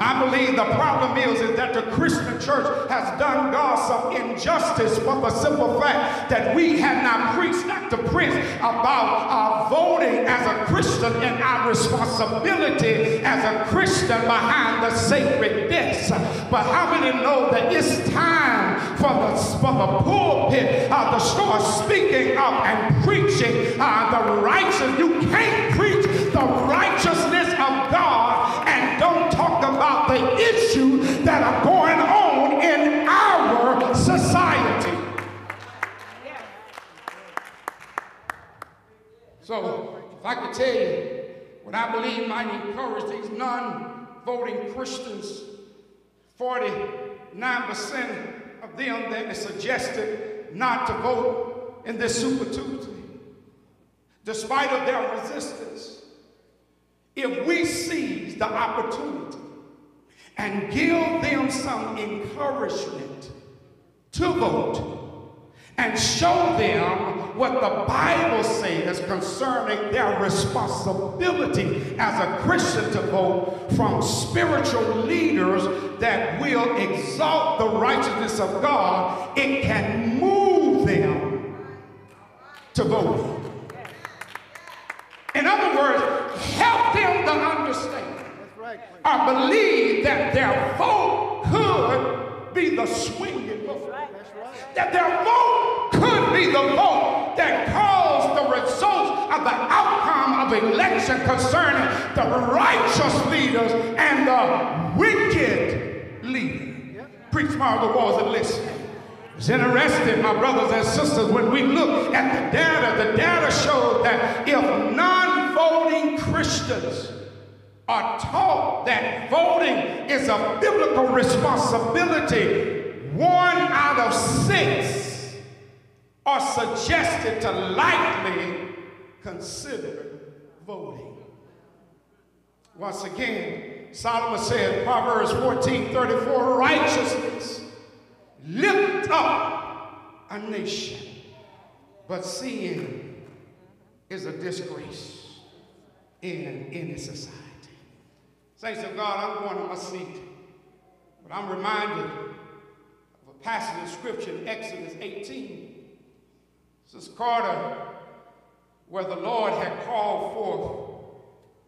I believe the problem is, is that the Christian church has done God some injustice for the simple fact that we have not preached Dr. Prince about uh, voting as a Christian and our responsibility as a Christian behind the sacred desk. But how many know that it's time for the, for the pulpit uh, to start speaking up and preaching uh, the righteous? You can't preach I could tell you what I believe might encourage these non-voting Christians, 49% of them that is suggested not to vote in this Super Tuesday, despite of their resistance, if we seize the opportunity and give them some encouragement to vote and show them what the Bible says concerning their responsibility as a Christian to vote from spiritual leaders that will exalt the righteousness of God, it can move them to vote. In other words, help them to understand or believe that their vote could be the swinging vote. That their vote could be the vote that caused the results of the outcome of election concerning the righteous leaders and the wicked leader. Preach more of the walls and listen. It's interesting, my brothers and sisters, when we look at the data, the data shows that if non-voting Christians are taught that voting is a biblical responsibility, one out of six are suggested to likely consider voting. Once again, Solomon said, Proverbs 14 34, righteousness lift up a nation, but sin is a disgrace in any society. Saints of God, I'm going to my seat, but I'm reminded passage of scripture in Exodus 18. This is Carter, where the Lord had called forth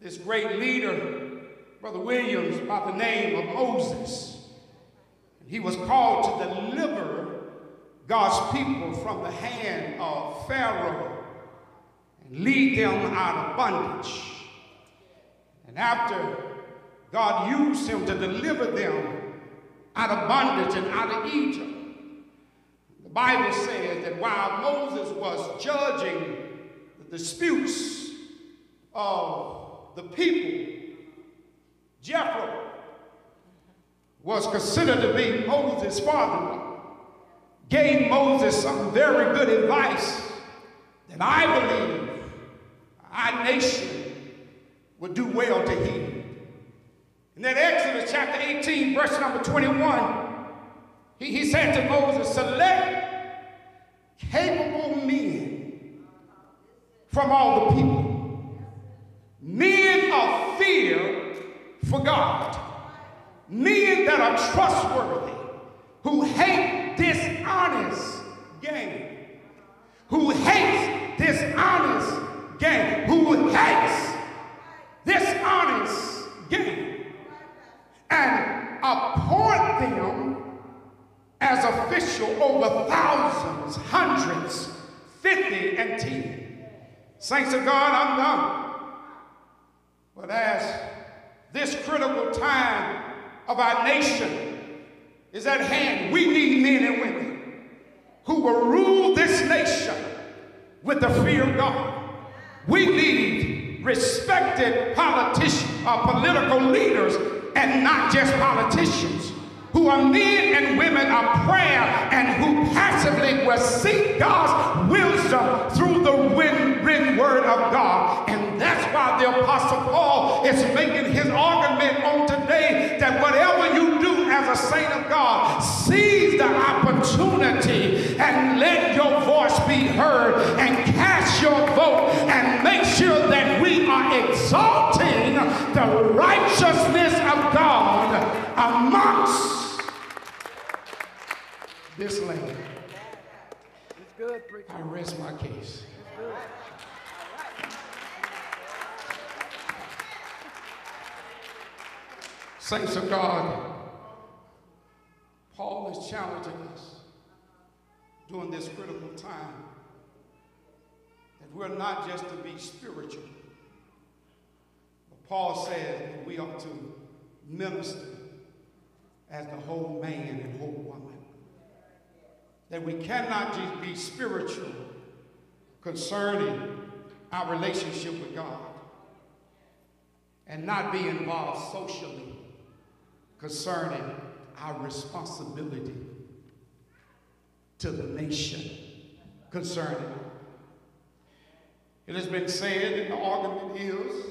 this great leader, Brother Williams, by the name of Moses. He was called to deliver God's people from the hand of Pharaoh and lead them out of bondage. And after God used him to deliver them out of bondage and out of Egypt, the Bible says that while Moses was judging the disputes of the people, Jethro was considered to be Moses' father-in-law, gave Moses some very good advice that I believe our nation would do well to heed. In that Exodus chapter 18, verse number 21, he, he said to Moses, select capable men from all the people, men of fear for God, men that are trustworthy, who hate dishonest gain, who hates dishonest gain, who hates dishonest gain, and appoint them as official over thousands, hundreds, fifty, and ten. Saints of God, I'm done. But as this critical time of our nation is at hand, we need men and women who will rule this nation with the fear of God. We need respected politicians or political leaders and not just politicians who are men and women of prayer and who passively will seek God's wisdom through the written word of God. And that's why the Apostle Paul is making his argument on today that whatever you do as a saint of God, seize the opportunity and let your voice be heard and cast your vote and make sure that we are exalting the righteousness of God amongst this land. Good, I rest my case. Saints of God, Paul is challenging us during this critical time that we're not just to be spiritual, but Paul says that we ought to minister as the whole man and whole woman. That we cannot just be spiritual concerning our relationship with God, and not be involved socially concerning our responsibility to the nation concerning. It has been said, and the argument is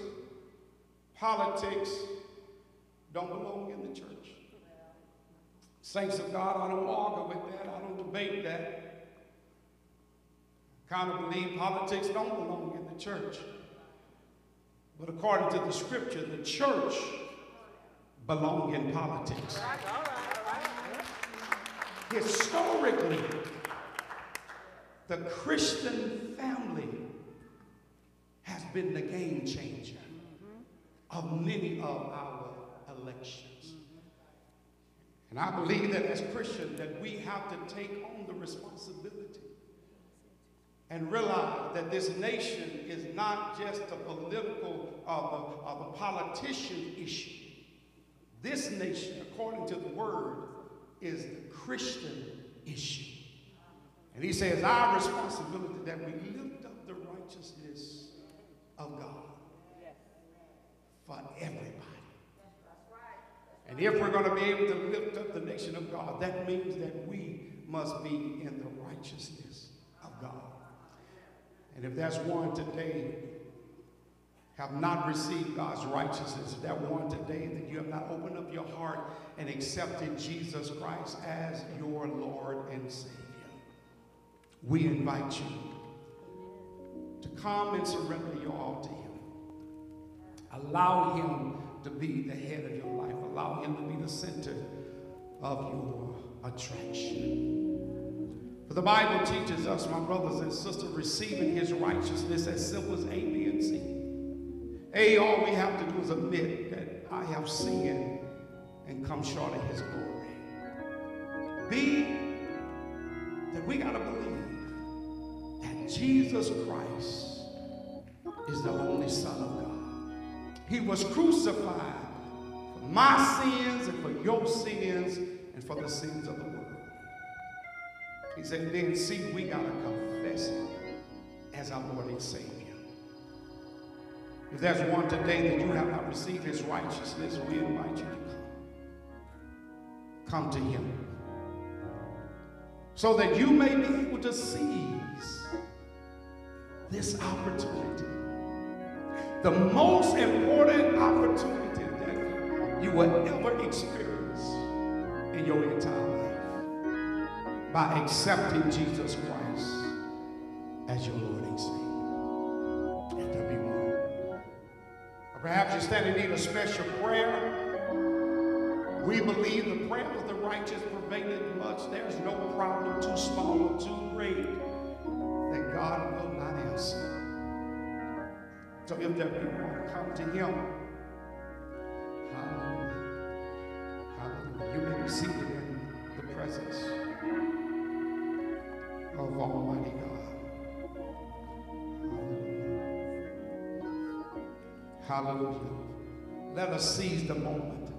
politics don't belong in the church. Saints of God, I don't argue with that, I don't debate that. I kind of believe politics don't belong in the church. But according to the scripture, the church belong in politics. Historically, the Christian family has been the game changer of many of our elections. And I believe that as Christians that we have to take on the responsibility and realize that this nation is not just a political of a, of a politician issue. This nation, according to the word, is the Christian issue. And he says, our responsibility that we lift up the righteousness of God for everybody. And if we're going to be able to lift up the nation of God, that means that we must be in the righteousness of God. And if that's one today have not received God's righteousness, that one today that you have not opened up your heart and accepted Jesus Christ as your Lord and Savior, we invite you to come and surrender your all to Him. Allow Him to be the head of your life. Allow Him to be the center of your attraction. For the Bible teaches us, my brothers and sisters, receiving His righteousness as simple as A, B, and C. A, all we have to do is admit that I have sinned and come short of His glory. B, that we got to believe that Jesus Christ is the only Son of God. He was crucified for my sins and for your sins and for the sins of the world. He said, then see, we got to confess him as our Lord and Savior. If there's one today that you have not received his righteousness, we invite you to come. Come to him. So that you may be able to seize this opportunity. The most important opportunity that you will ever experience in your entire life by accepting Jesus Christ as your Lord and Savior. Let there be one. Perhaps you stand in need of special prayer. We believe the prayer of the righteous prevaileth much. There's no problem too small or too great that God will not answer. So if there be one, come to him. Hallelujah. Hallelujah. You may be seated in the presence of Almighty God. Hallelujah. Hallelujah. Let us seize the moment.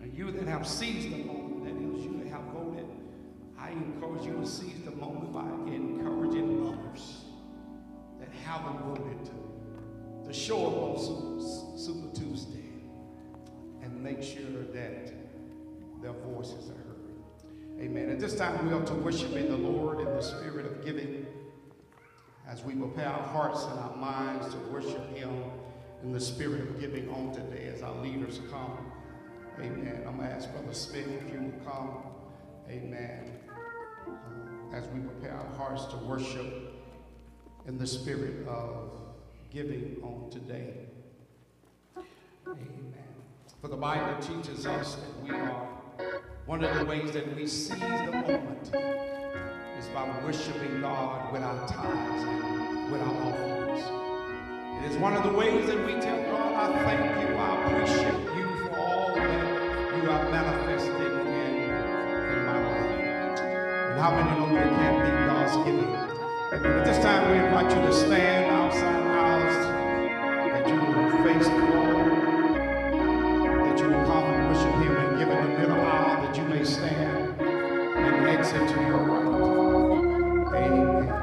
And you that have seized the moment, that is, you that have voted, I encourage you to seize the moment by encouraging others that haven't show up on Super, Tuesday and make sure that their voices are heard. Amen. At this time, we are to worship in the Lord in the spirit of giving as we prepare our hearts and our minds to worship Him in the spirit of giving on today as our leaders come. Amen. I'm going to ask Brother Smith if you will come. Amen. Uh, as we prepare our hearts to worship in the spirit of giving on today. Amen. For the Bible teaches us that we are, one of the ways that we seize the moment is by worshiping God with our tithes and with our offerings. It is one of the ways that we tell God, I thank you, I appreciate you for all that you have manifested in, in my life. And how many know that can't be God's giving? At this time, we invite you to stand outside praise Him. That you will come and worship Him and give Him the middle aisle that you may stand and exit to your right. Amen.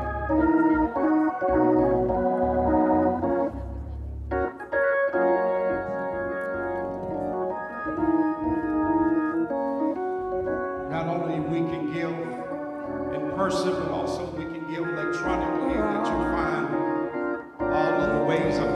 person, but also we can give electronically that you find all of the ways of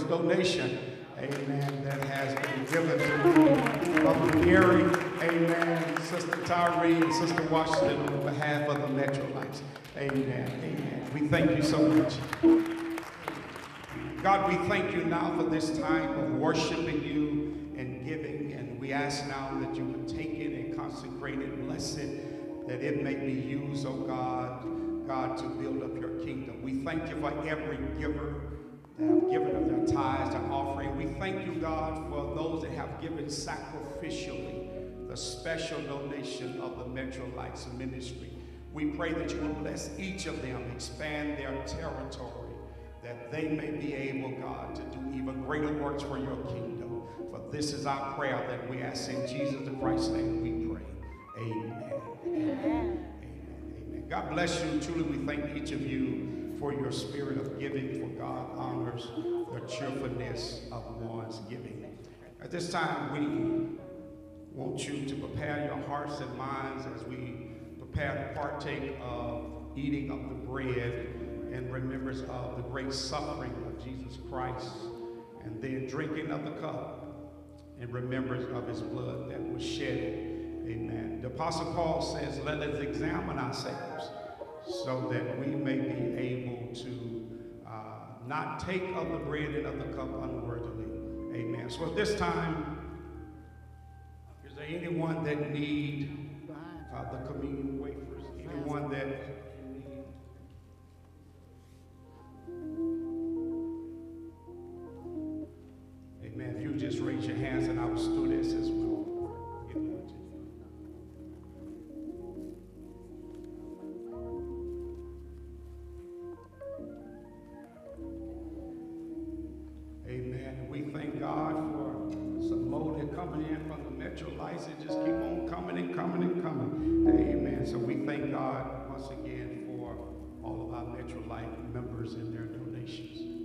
generous donation, amen, that has been given to Brother Gary, amen, Sister Tyree, and Sister Washington on behalf of the Metro Lights. Amen. Amen. We thank you so much. God, we thank you now for this time of worshiping you and giving, and we ask now that you would take it and consecrate it, bless it, that it may be used, oh God, God, to build up your kingdom. We thank you for every giver that have given of their tithes and offering. We thank you, God, for those that have given sacrificially the special donation of the Metro Lights Ministry. We pray that you will bless each of them, expand their territory, that they may be able, God, to do even greater works for your kingdom. For this is our prayer that we ask in Jesus the Christ's name we pray. Amen. Amen. Amen. God bless you. Truly, we thank each of you for your spirit of giving, for God honors the cheerfulness of one's giving. At this time, we want you to prepare your hearts and minds as we prepare to partake of eating of the bread in remembrance of the great suffering of Jesus Christ, and then drinking of the cup in remembrance of his blood that was shed. Amen. The Apostle Paul says, Let us examine ourselves so that we may be able to uh, not take of the bread and of the cup unworthily. Amen. So at this time, is there anyone that need uh, the communion wafers? Anyone that? Amen. If you just raise your hands and our students as well. We thank God for some more that coming in from the Metro and just keep on coming and coming and coming. Amen. So we thank God once again for all of our Metro Life members and their donations.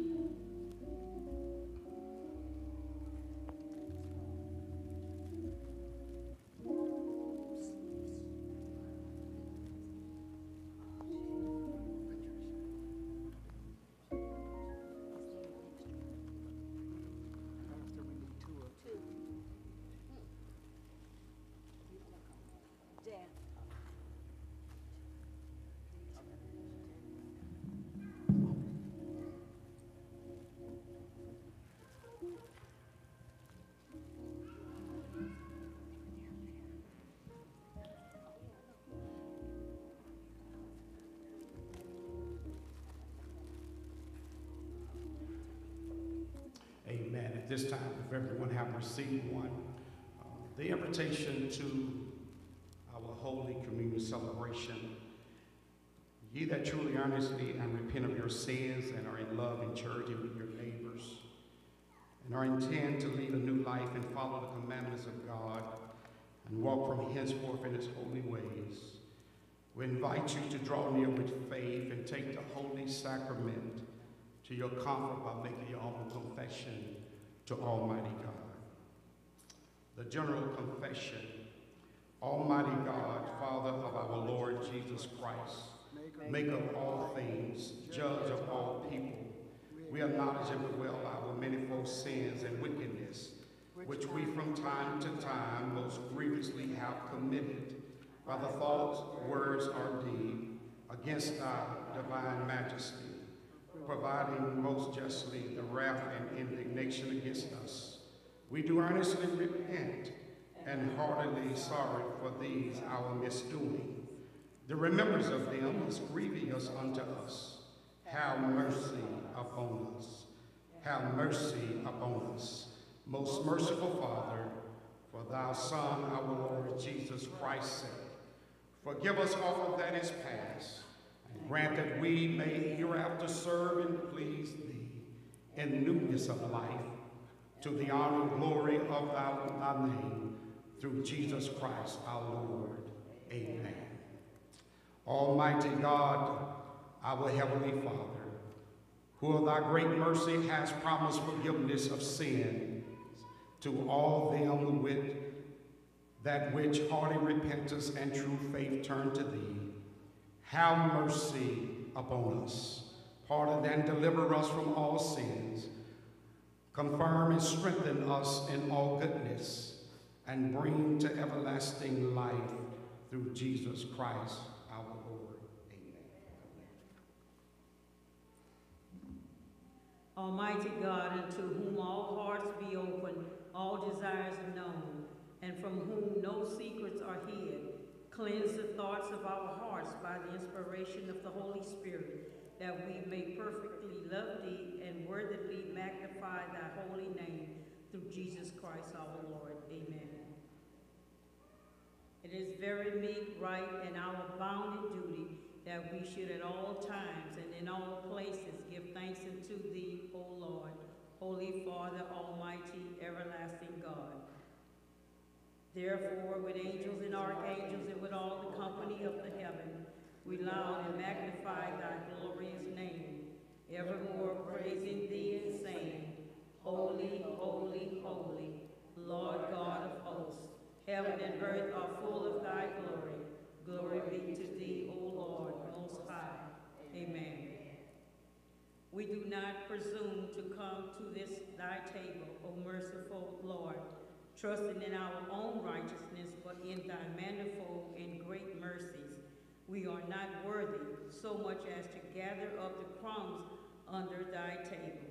This time, if everyone have received one, uh, the invitation to our Holy Communion celebration. Ye that truly earnestly and repent of your sins and are in love and charity with your neighbors, and are intent to lead a new life and follow the commandments of God, and walk from henceforth in his holy ways, we invite you to draw near with faith and take the holy sacrament to your comfort by making your humble confession to Almighty God. The general confession Almighty God, Father of our Lord Jesus Christ, make of all things, judge of all people, we acknowledge and bewail our manifold sins and wickedness, which we from time to time most grievously have committed by the thoughts, words, or deed against thy divine majesty, providing most justly the wrath and indignation against us. We do earnestly repent and heartily sorry for these our misdoing. The remembrance of them is grievous unto us. Have mercy upon us. Have mercy upon us. Most merciful Father, for thy Son, our Lord Jesus Christ's sake, forgive us all that is past, grant that we may hereafter serve and please thee in newness of life, to the honor and glory of thy, thy name, through Jesus Christ our Lord. Amen. Almighty God, our Heavenly Father, who of thy great mercy has promised forgiveness of sin to all them with that which hearty repentance and true faith turn to thee, have mercy upon us. Pardon and deliver us from all sins. Confirm and strengthen us in all goodness and bring to everlasting life through Jesus Christ our Lord. Amen. Almighty God, unto whom all hearts be open, all desires known, and from whom no secrets are hid, cleanse the thoughts of our hearts by the inspiration of the Holy Spirit, that we may perfectly love thee and worthily magnify thy holy name through Jesus Christ our Lord. Amen. It is very meet, right, and our bounden duty that we should at all times and in all places give thanks unto thee, O Lord, Holy Father, Almighty, everlasting God. Therefore, with angels and archangels and with all the company of the heaven, we loud and magnify thy glorious name, evermore praising thee and saying, Holy, holy, holy, Lord God of hosts, heaven and earth are full of thy glory. Glory be to thee, O Lord, most high. Amen. We do not presume to come to this thy table, O merciful Lord, trusting in our own righteousness, but in thy manifold and great mercies. We are not worthy so much as to gather up the crumbs under thy table.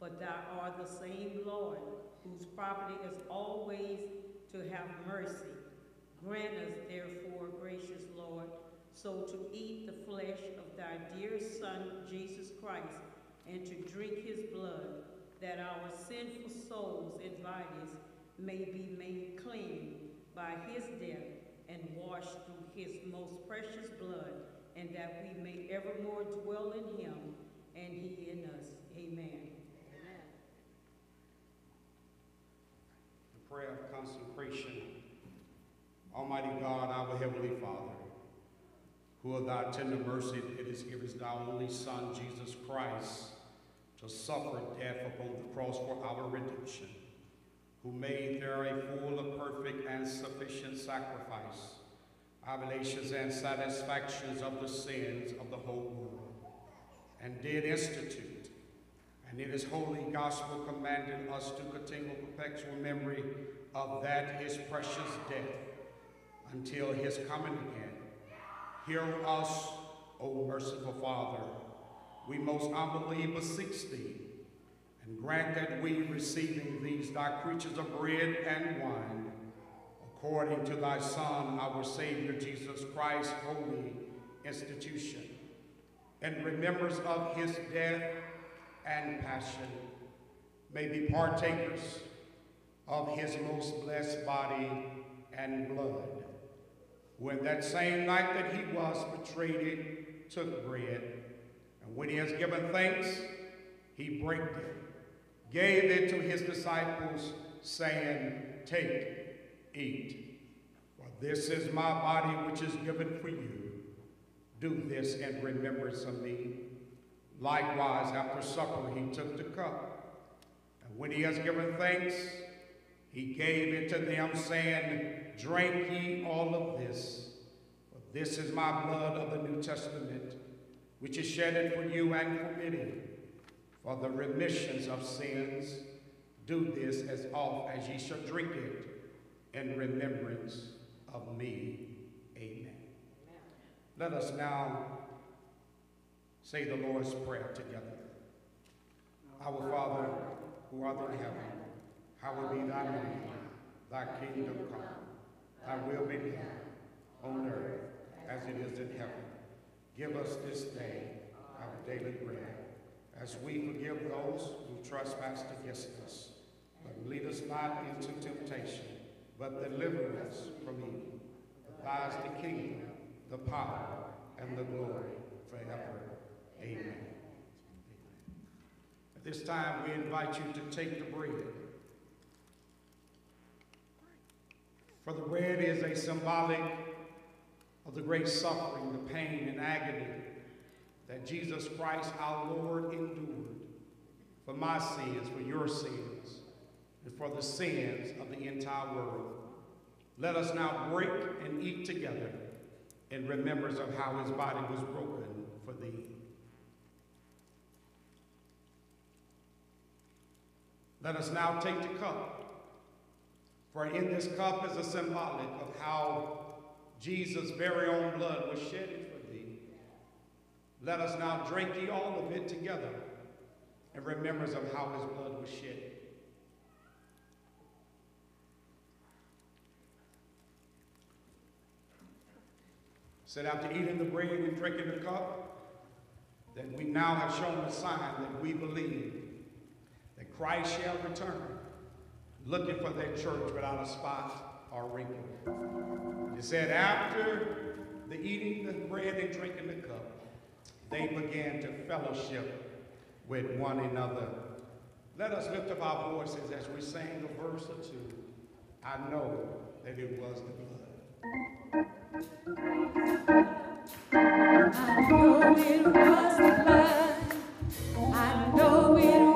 But thou art the same Lord, whose property is always to have mercy. Grant us, therefore, gracious Lord, so to eat the flesh of thy dear Son, Jesus Christ, and to drink his blood, that our sinful souls and bodies may be made clean by his death and washed through his most precious blood, and that we may evermore dwell in him and he in us. Amen. The prayer of consecration. Almighty God, our Heavenly Father, who of thy tender mercy didst give us thy only Son, Jesus Christ, to suffer death upon the cross for our redemption, who made there a full, perfect, and sufficient sacrifice, oblations and satisfactions of the sins of the whole world, and did institute, and in his holy gospel commanded us to continue perpetual memory of that his precious death until his coming again. Hear us, O merciful Father, we most humbly beseech thee, and grant that we, receiving these thy creatures of bread and wine, according to thy Son, our Savior Jesus Christ, holy institution, in remembrance of his death and passion, may be partakers of his most blessed body and blood. When that same night that he was betrayed, took bread, and when he has given thanks, he broke it, gave it to his disciples, saying, Take, eat, for this is my body which is given for you. Do this in remembrance of me. Likewise, after supper, he took the cup. And when he has given thanks, he gave it to them, saying, Drink ye all of this, for this is my blood of the New Testament, which is shedded for you and for many, for the remissions of sins. Do this as oft as ye shall drink it in remembrance of me. Amen. Let us now say the Lord's Prayer together. Our Father, who art in heaven, hallowed be thy name. Thy kingdom come. Thy will be done on earth as it is in heaven. Give us this day our daily bread, as we forgive those who trespass against us. But lead us not into temptation, but deliver us from evil. For the kingdom, the power, and the glory forever. Amen. At this time, we invite you to take the bread. For the bread is a symbolic of the great suffering, the pain, and agony that Jesus Christ our Lord endured for my sins, for your sins, and for the sins of the entire world. Let us now break and eat together in remembrance of how his body was broken for thee. Let us now take the cup. For in this cup is a symbolic of how Jesus' very own blood was shed. Let us now drink ye all of it together in remembrance of how his blood was shed. Said after eating the bread and drinking the cup, that we now have shown the sign that we believe that Christ shall return, looking for that church without a spot or wrinkle. It said after the eating the bread and drinking the cup, they began to fellowship with one another. Let us lift up our voices as we sing a verse or two. I know that it was the blood. I know it was the blood. I know it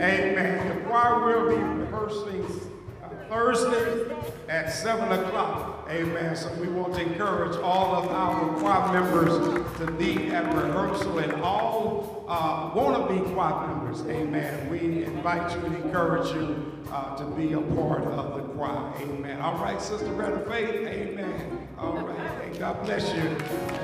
Amen. The choir will be rehearsing uh, Thursday at 7 o'clock. Amen. So we want to encourage all of our choir members to be at rehearsal and all uh, want to be choir members, amen, we invite you and encourage you uh, to be a part of the choir, amen. All right, Sister Brother Faith, amen. All right, hey, God bless you,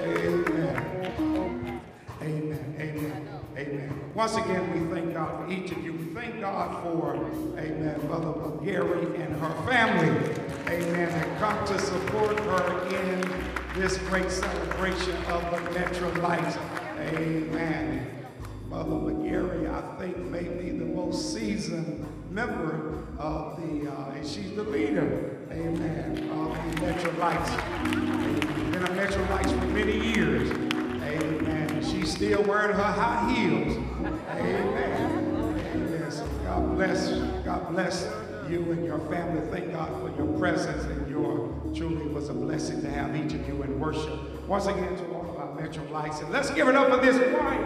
amen. Amen, amen, amen. Once again, we thank God for each of you. Thank God for, amen, Mother Gary and her family, amen, that come to support her in this great celebration of the Metro Light. Amen. Mother McGarry, I think, may be the most seasoned member of the, uh, and she's the leader, amen, of the Metro Lights. Been a Metro Lights for many years. Amen. She's still wearing her high heels. Amen. God bless, God bless you and your family. Thank God for your presence and your truly was a blessing to have each of you in worship. Once again to all of our Metro Lights. And let's give it up for this choir.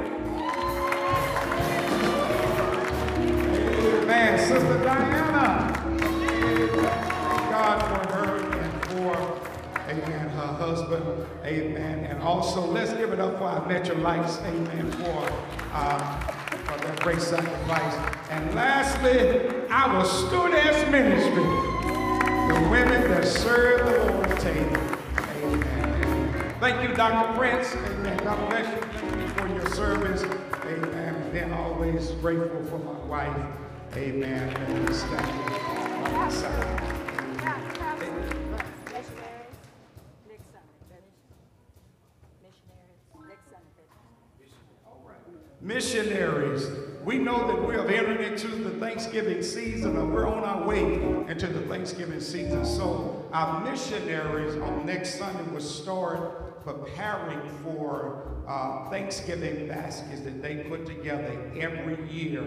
Amen. Sister Diana. Thank God for her and for, amen, her husband. Amen. And also, let's give it up for our Metro Lights. Amen. For, uh, for their great sacrifice. And lastly, our stewardess ministry. The women that serve the Lord's table. Amen. Thank you, Dr. Prince. Amen. God bless you. Thank you for your service. Amen. And then always grateful for my wife. Amen. And standing on my side. Missionaries, we know that we have entered into the Thanksgiving season and we're on our way into the Thanksgiving season. So our missionaries on next Sunday will start preparing for uh, Thanksgiving baskets that they put together every year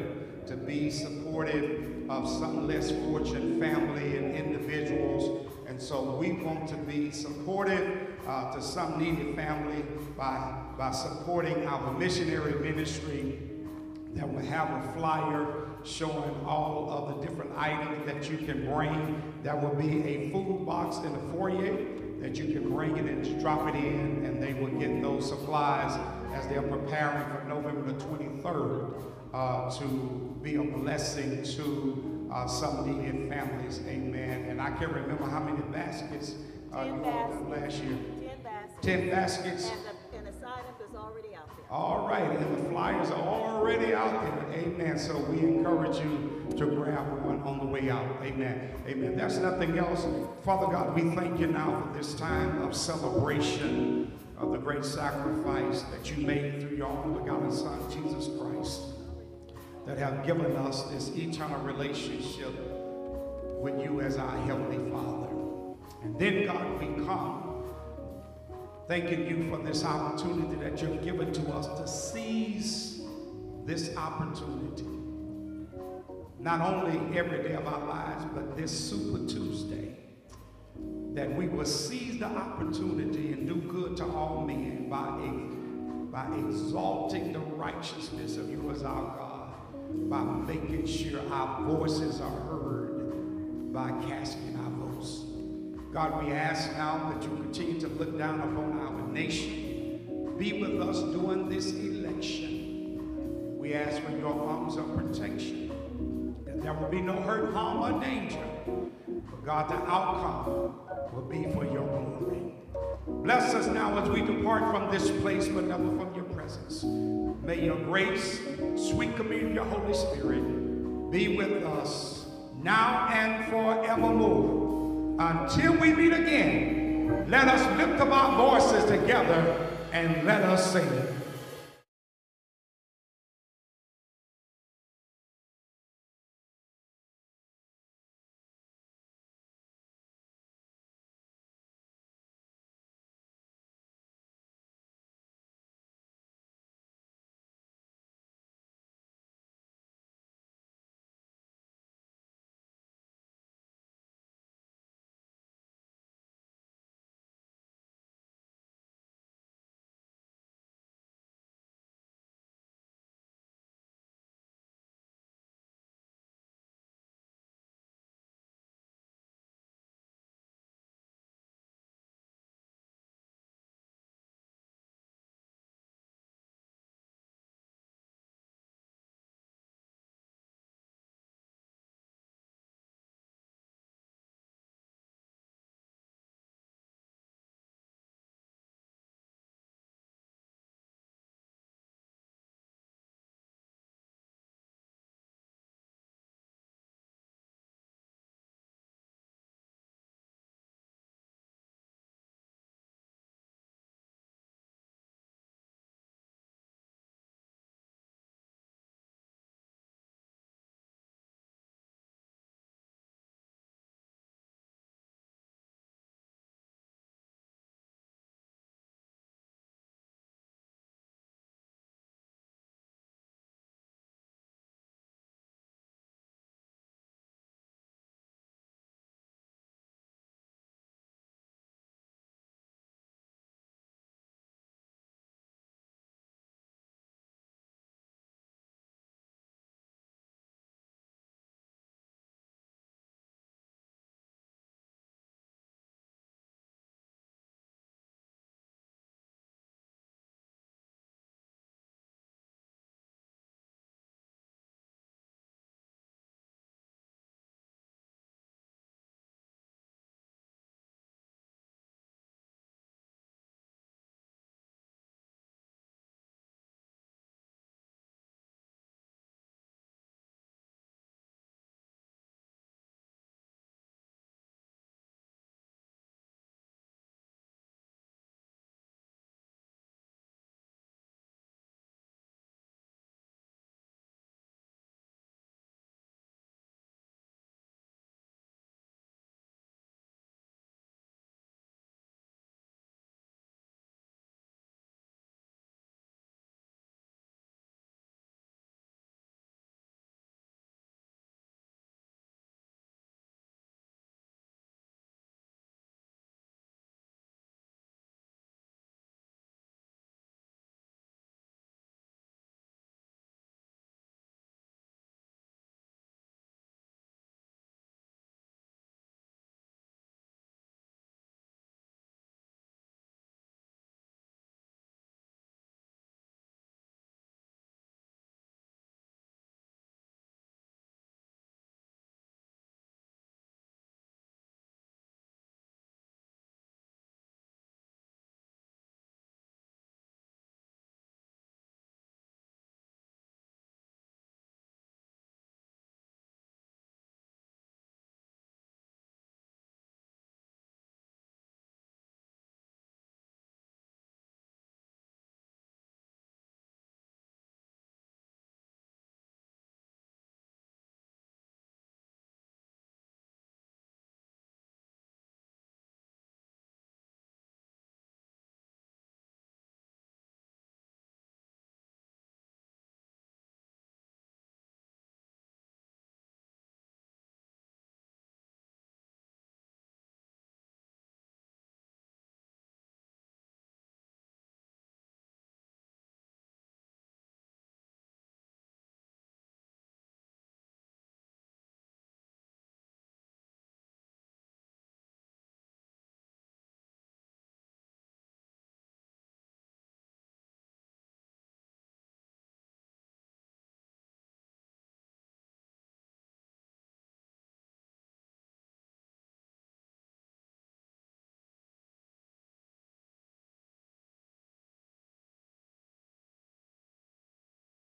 to be supportive of some less fortunate family and individuals. And so we want to be supportive uh, to some needy family by, by supporting our missionary ministry that will have a flyer showing all of the different items that you can bring. There will be a food box in the foyer that you can bring it and just drop it in, and they will get those supplies as they're preparing for November the 23rd uh, to be a blessing to uh, some needy families. Amen. And I can't remember how many baskets Ten all done last year. Ten baskets. 10 baskets. And the, and the sign-up is already out there. All right, and the flyers are already out there. Amen. So we encourage you to grab one on the way out. Amen. Amen. That's nothing else. Father God, we thank you now for this time of celebration of the great sacrifice that you made through your only begotten Son, Jesus Christ, that have given us this eternal relationship with you as our Heavenly Father. And then, God, we come thanking you for this opportunity that you've given to us to seize this opportunity. Not only every day of our lives, but this Super Tuesday, that we will seize the opportunity and do good to all men by, by exalting the righteousness of you as our God, by making sure our voices are heard, by casting. God, we ask now that you continue to look down upon our nation. Be with us during this election. We ask for your arms of protection, that there will be no hurt, harm, or danger. But God, the outcome will be for your glory. Bless us now as we depart from this place, but never from your presence. May your grace, sweet communion your Holy Spirit, be with us now and forevermore. Until we meet again, let us lift up our voices together and let us sing.